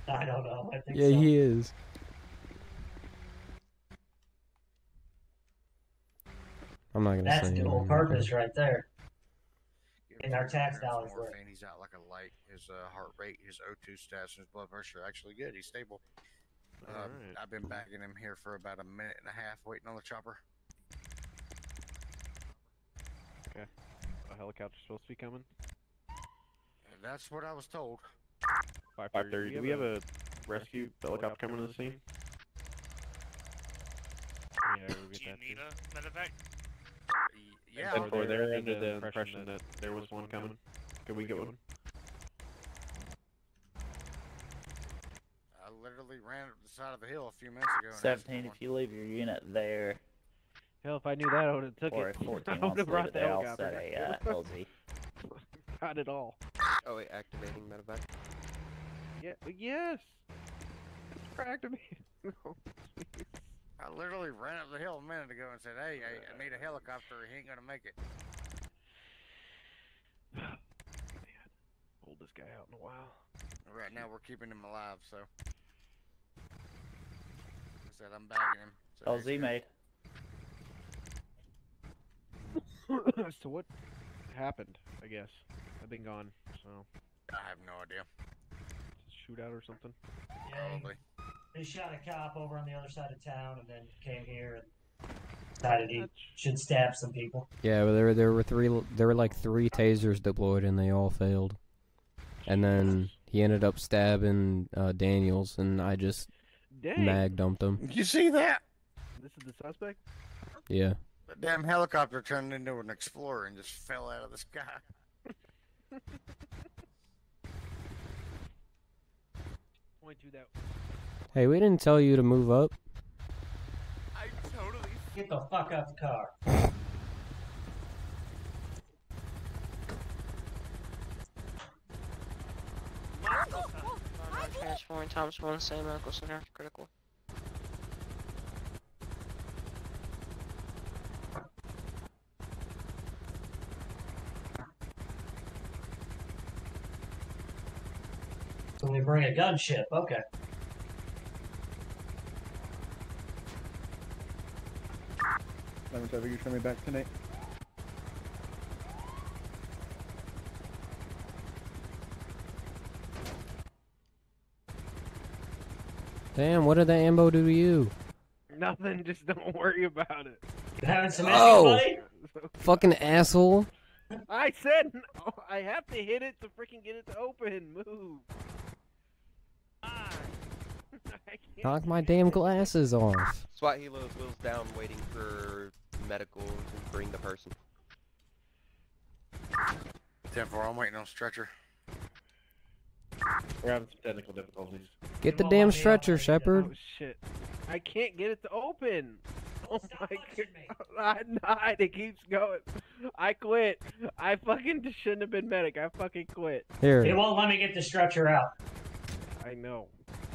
I don't know. I think
Yeah,
so.
he is. I'm not gonna say.
That's
say
dual purpose right there. And our tax dollars work.
He's out like a light. His uh, heart rate, his O2 stats, his blood pressure are actually good. He's stable. Uh,
Alright.
I've been bagging him here for about a minute and a half, waiting on the chopper.
Okay. A helicopter's supposed to be coming.
That's what I was told.
530. Do we have a rescue helicopter coming to the scene? Yeah, we'll get
Do you
that
need
too.
a medevac?
Yeah,
And for
they're
they're
under
under
the
the
impression
impression that there was one coming. Could we get one?
I literally ran up the side of the hill a few minutes ago. and asked for
17. If you leave your unit there,
Hell, if I knew that, I would have took
Or
it.
if 14
I would have brought the
it, they all
helicopter.
set a, uh, LZ.
Got it all.
Oh wait, activating medevac.
Yeah. Yes. For activating. No.
I literally ran up the hill a minute ago and said, "Hey, I, I need a helicopter. He ain't gonna make it."
Hold this guy out in a while.
Right now, we're keeping him alive, so. I said I'm bagging him. So he's
LZ made.
As to what happened, I guess. I've been gone, so.
I have no idea.
Shootout or something.
Probably.
They shot a cop over on the other side of town and then came here and decided he should stab some people.
Yeah, but there were- there were three there were like three tasers deployed and they all failed. And then he ended up stabbing uh, Daniels and I just
Dang.
mag dumped him.
You see that?
This is the suspect?
Yeah.
The damn helicopter turned into an explorer and just fell out of the sky.
Point to that.
Hey, we didn't tell you to move up.
I totally.
Get the fuck out the car.
Transforming Thomas One same Medical Center. Critical.
So we bring a gunship. Okay.
Eleven seven, you show me back tonight.
Damn, what did that ambo do to you?
Nothing. Just don't worry about it.
You having some
Oh! Fucking asshole.
I said no. I have to hit it to freaking get it to open. Move.
Knock my damn glasses off.
SWAT helos wheels down, waiting for medical to bring the person.
10 4, I'm waiting on stretcher.
We're having some technical difficulties.
Get the damn stretcher, Shepard.
Oh shit! I can't get it to open. Oh my god! I'm not. It keeps going. I quit. I fucking shouldn't have been medic. I fucking quit.
Here.
They won't let me get the stretcher out.
I know.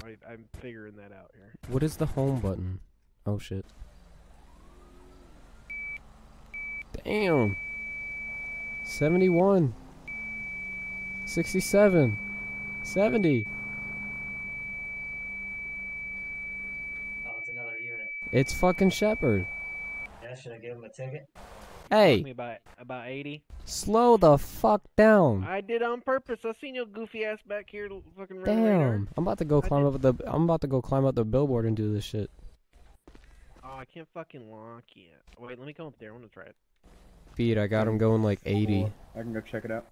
I, I'm figuring that out here.
What is the home button? Oh shit. Damn. 71. 67. 70.
Oh, it's another unit.
It's fucking Shepard.
Yeah, should I give him a ticket?
Hey,
Me about about 80.
slow the fuck down.
I did on purpose. I seen your goofy ass back here l- fucking running radar.
Damn. I'm about to go climb up the I'm about to go climb up the billboard and do this shit.
Oh, I can't fucking lock yet. Wait, let me come up there. I want to try it.
Beat, I got him going like 80.
I can go check it out.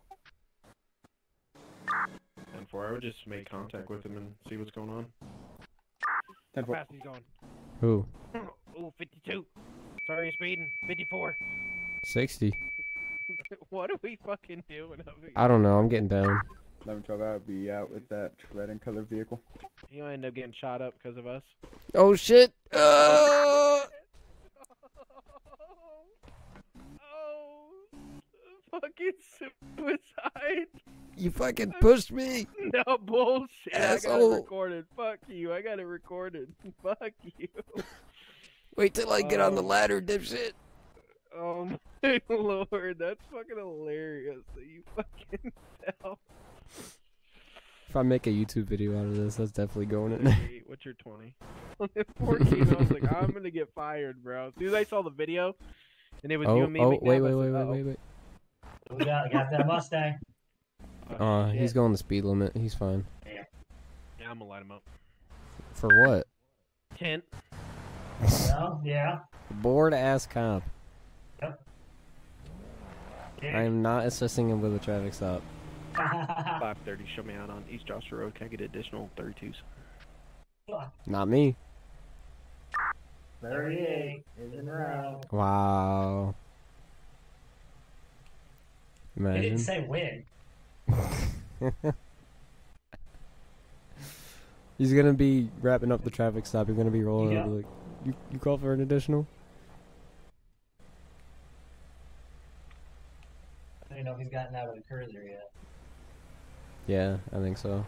And for I would just make contact with him and see what's going on.
Ten
How fast he's going?
Who?
Ooh, 52. Sorry, speeding. 54.
60.
what are we fucking doing up here?
I don't know, I'm getting down.
11 12, I'll be out with that red and color vehicle.
You gonna end up getting shot up because of us.
Oh shit. Uh,
Fucking suicide.
You fucking pushed me.
No bullshit. Asshole. I got it
Asshole.
recorded. Fuck you. I got it recorded. Fuck you.
Wait till I get on the
Oh.
ladder, dipshit.
Oh my lord, that's fucking hilarious. that You fucking fell.
If I make a YouTube video out of this, that's definitely going in.
Hey, What's your 20? 14. I was like, I'm gonna get fired, bro. As soon as I saw the video, and it was you
oh,
and me.
oh,
McNabb,
wait, wait, wait, wait, wait, wait.
We got, got that Mustang.
Uh, he's going the speed limit. He's fine.
Yeah, I'm gonna light him up.
For what?
Tent.
No, yeah.
Bored ass cop.
Yep.
I am not assisting him with a traffic stop.
5:30. Show me out on East Joshua Road. Can I get additional 32s?
Not me.
38 is in row.
Wow.
They
Imagine.
didn't say when.
He's gonna be wrapping up the traffic stop. He's gonna be rolling
yeah.
over. Like, you you call for an additional?
I don't know if he's gotten out of the cursor yet.
Yeah, I think so.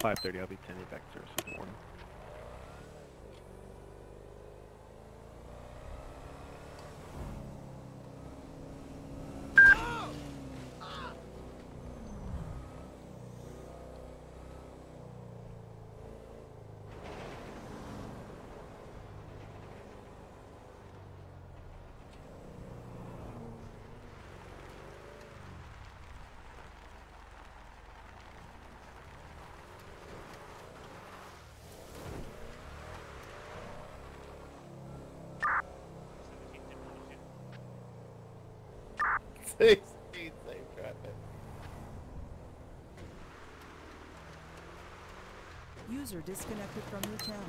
Five thirty. I'll be sending back to in the morning.
Sixteen safe traffic.
User disconnected from your channel.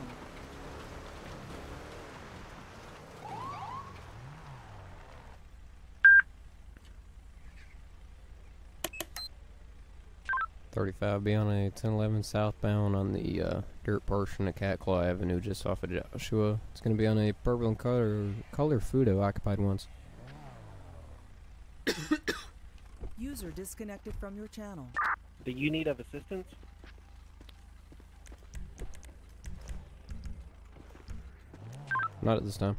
Thirty-five be on a ten eleven southbound on the uh, dirt portion of Catclaw Avenue, just off of Joshua. It's gonna be on a purple and color color Futo occupied once.
User disconnected from your channel.
Do you need of assistance?
Not at this time.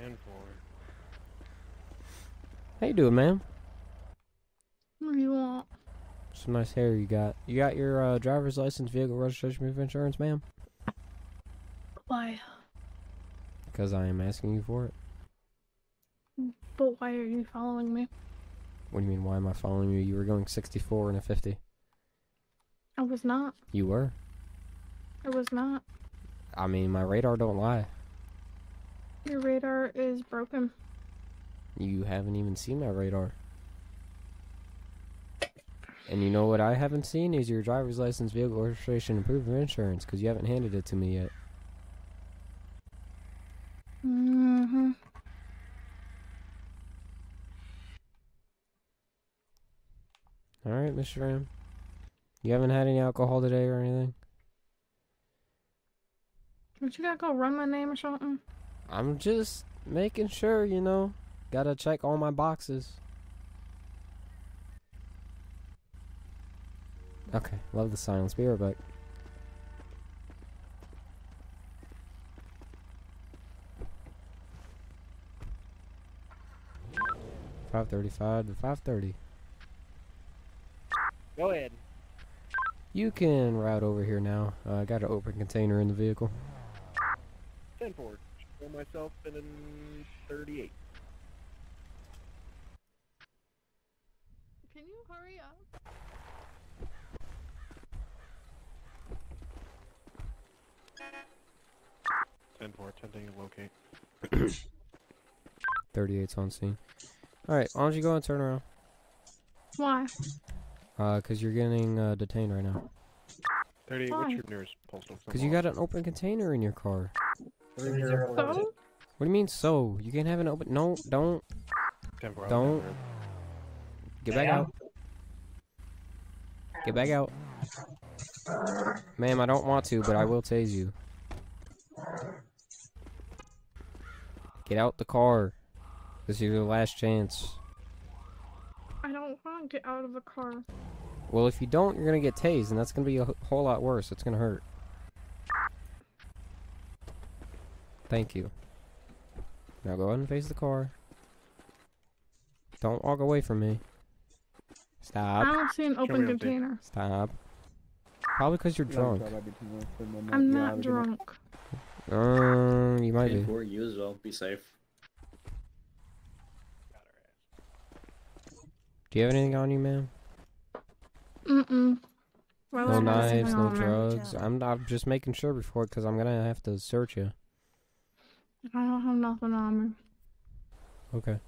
And four.
How you doing, ma'am?
What do you want?
Some nice hair you got. You got your uh, driver's license, vehicle registration, proof of insurance, ma'am?
Why?
Because I am asking you for it.
Why are you following me?
What do you mean? Why am I following you? You were going 64 and a 50.
I was not.
You were.
I was not.
I mean, my radar don't lie.
Your radar is broken.
You haven't even seen my radar. And you know what I haven't seen is your driver's license, vehicle registration, and proof of insurance, because you haven't handed it to me yet. Alright, Mr. Ram. You haven't had any alcohol today or anything?
But you gotta go run my name or something?
I'm just making sure, you know. Gotta check all my boxes. Okay, love the silence. Be right back. Five thirty-five to five thirty.
Go ahead.
You can route over here now. Uh, I got an open container in the vehicle.
Ten four. Show myself in an thirty-eight.
Can you hurry up?
Ten four. Attempting to locate.
38's on scene. Alright, why don't you go and turn around?
Why?
Uh, cause you're getting uh, detained right now.
Thirty-eight. What's your nearest postal?
Cause you got an open container in your car.
So?
What do you mean so? You can't have an open. No, don't.
Ten four.
Don't. Get back out. Get back out. Ma'am, I don't want to, but I will tase you. Get out the car. This is your last chance.
I don't want to get out of the car.
Well, if you don't, you're gonna get tased, and that's gonna be a whole lot worse. It's gonna hurt. Thank you. Now go ahead and face the car. Don't walk away from me. Stop.
I don't see an open container.
Stop. Probably because you're drunk.
I'm not drunk.
Um, you might be.
For you as well. Be safe.
Do you have anything on you, ma'am?
Mm-mm.
No knives, no drugs. I'm I'm just making sure before, because I'm gonna have to search you.
I don't have nothing on me.
Okay.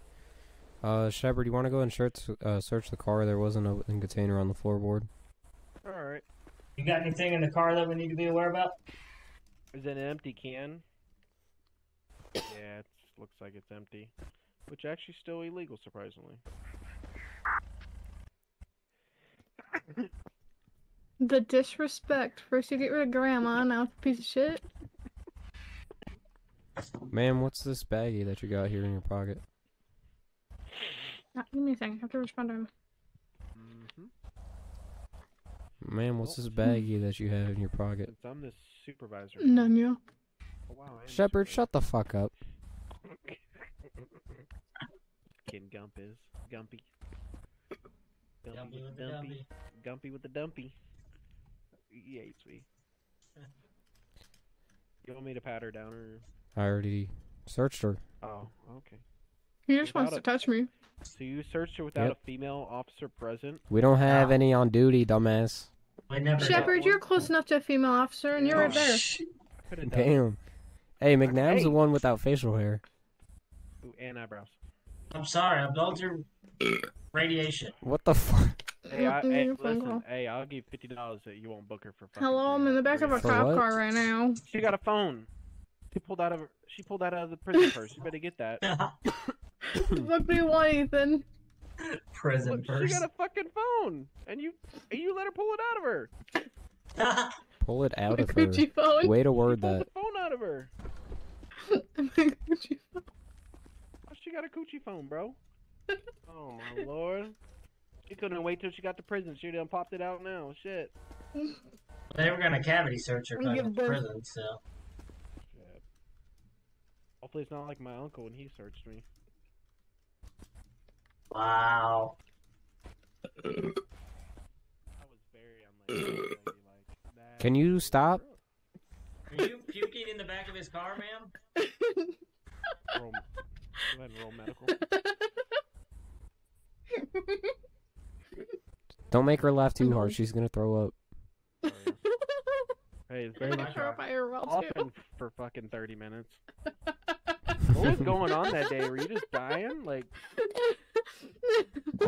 Uh, Shepard, you want to go and search uh, search the car? There was an open container on the floorboard.
All right.
You got anything in the car that we need to be aware about?
Is it an empty can? Yeah, it looks like it's empty. Which actually still illegal, surprisingly.
The disrespect. First you get rid of grandma, now it's a piece of shit.
Ma'am, what's this baggie that you got here in your pocket?
Uh, give me a second. I have to respond to him.
Ma'am, what's this baggie that you have in your pocket?
Since I'm the supervisor.
None, yeah.
Oh, wow,
Shepard, shut the fuck up.
Kid Gump is. Gumpy. Gumpy
Gumpy
with
with
the
the
dumpy. Gumpy with the dumpy. He hates me. You want me to pat her down or?
I already searched her.
Oh, okay.
He just wants
Without
to
a-
touch me.
So you searched her without
Yep.
a female officer present?
We don't have any on duty, dumbass.
Shepard, you're close enough to a female officer, and you're oh, right there.
Could've done it.
Damn. Hey, McNabb's
Hey.
the one without facial hair.
Ooh, and eyebrows.
I'm sorry, I've gone through radiation.
What the fuck?
Hey, I, hey, listen, hey, I'll give fifty dollars that you won't book her for. fucking
Hello, I'm in the back of a
For
cop
what?
car right now.
She got a phone. She pulled out of her, she pulled that out of the prison purse. You better get that.
What do you want, Ethan?
Prison
Look,
purse.
she got a fucking phone, and you and you let her pull it out of her.
Pull it out
A
of her.
Gucci phone?
Way to word
Pull
that.
the phone out of her.
Gucci phone.
Oh, she got a coochie phone, bro. Oh my lord. She couldn't wait till she got to prison. She done popped it out now. Shit.
They were gonna cavity search her if I
Give
went to
birth.
prison, so.
Hopefully it's not like my uncle when he searched me.
Wow.
That was very unlike like.
Can you stop?
Are you puking in the back of his car, ma'am?
Roll, go ahead and roll medical.
Don't make her laugh too hard. She's gonna throw up.
Hey, it's very much
Sure if I ever will too.
often for fucking 30 minutes. what was going on that day? Were you just dying? Like,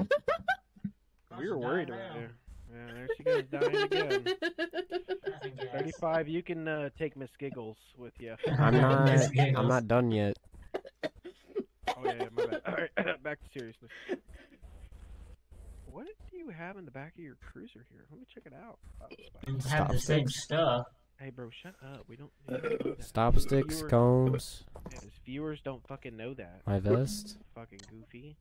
we were worried about you. Yeah, there she goes dying again. 35, you can uh, take Miss Giggles with you.
I'm not. I'm not done yet.
Oh, yeah, yeah, my bad. Alright, back to seriousness. What do you have in the back of your cruiser here? Let me check it out. Oh,
You
Spider.
have the
Stop
same
sticks.
stuff.
Hey, bro, shut up. We don't. we don't know that.
Stop sticks,
Viewers-
combs.
Yeah, viewers don't fucking know that.
My vest.
Fucking goofy.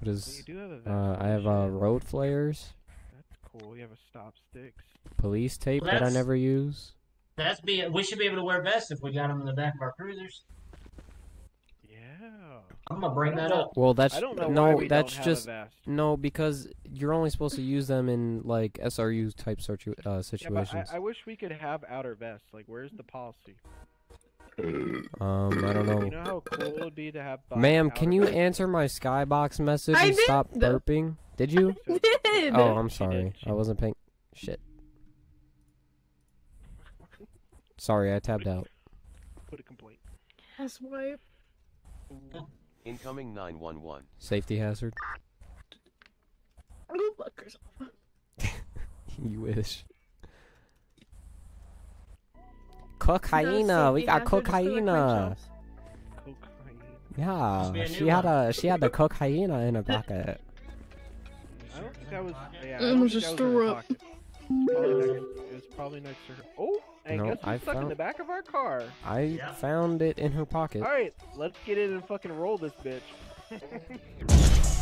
What is?
you do have a vest,
Uh, I have uh, road flares,
That's cool. You have a stop sticks.
police tape
Well,
that I never use.
That's be. We should be able to wear vests if we got them in the back of our cruisers.
Yeah.
I'm gonna bring that up.
Well, that's
I don't know
no.
why we
that's
don't have a
just no because you're only supposed to use them in like SRU type situ- uh,
Yeah, but. I, I wish we could have outer vests. Like, where's the policy?
Um, I don't know.
You know how cool it would be to have.
Ma'am, can you
vests?
answer my skybox message
I
and
did.
stop burping? Did you?
Did.
Oh, I'm sorry. I wasn't paying. Shit. Sorry, I tabbed out.
Put a complaint.
Yes, wife.
Incoming 911.
Safety hazard.
Go fuck
you wish. Cocaine. We got
hazard just
cocaine. Yeah, she had
one.
a she had the cocaine in her pocket.
I don't think that was. Yeah, I
It
don't
was
think
just
that was in
threw
her
up.
pocket. Probably next- It was probably next to her. Oh, hey,
No,
guess who's
I
stuck in
found-
the back of our car?
I
Yeah.
found it in her pocket.
All right, let's get in and fucking roll this bitch.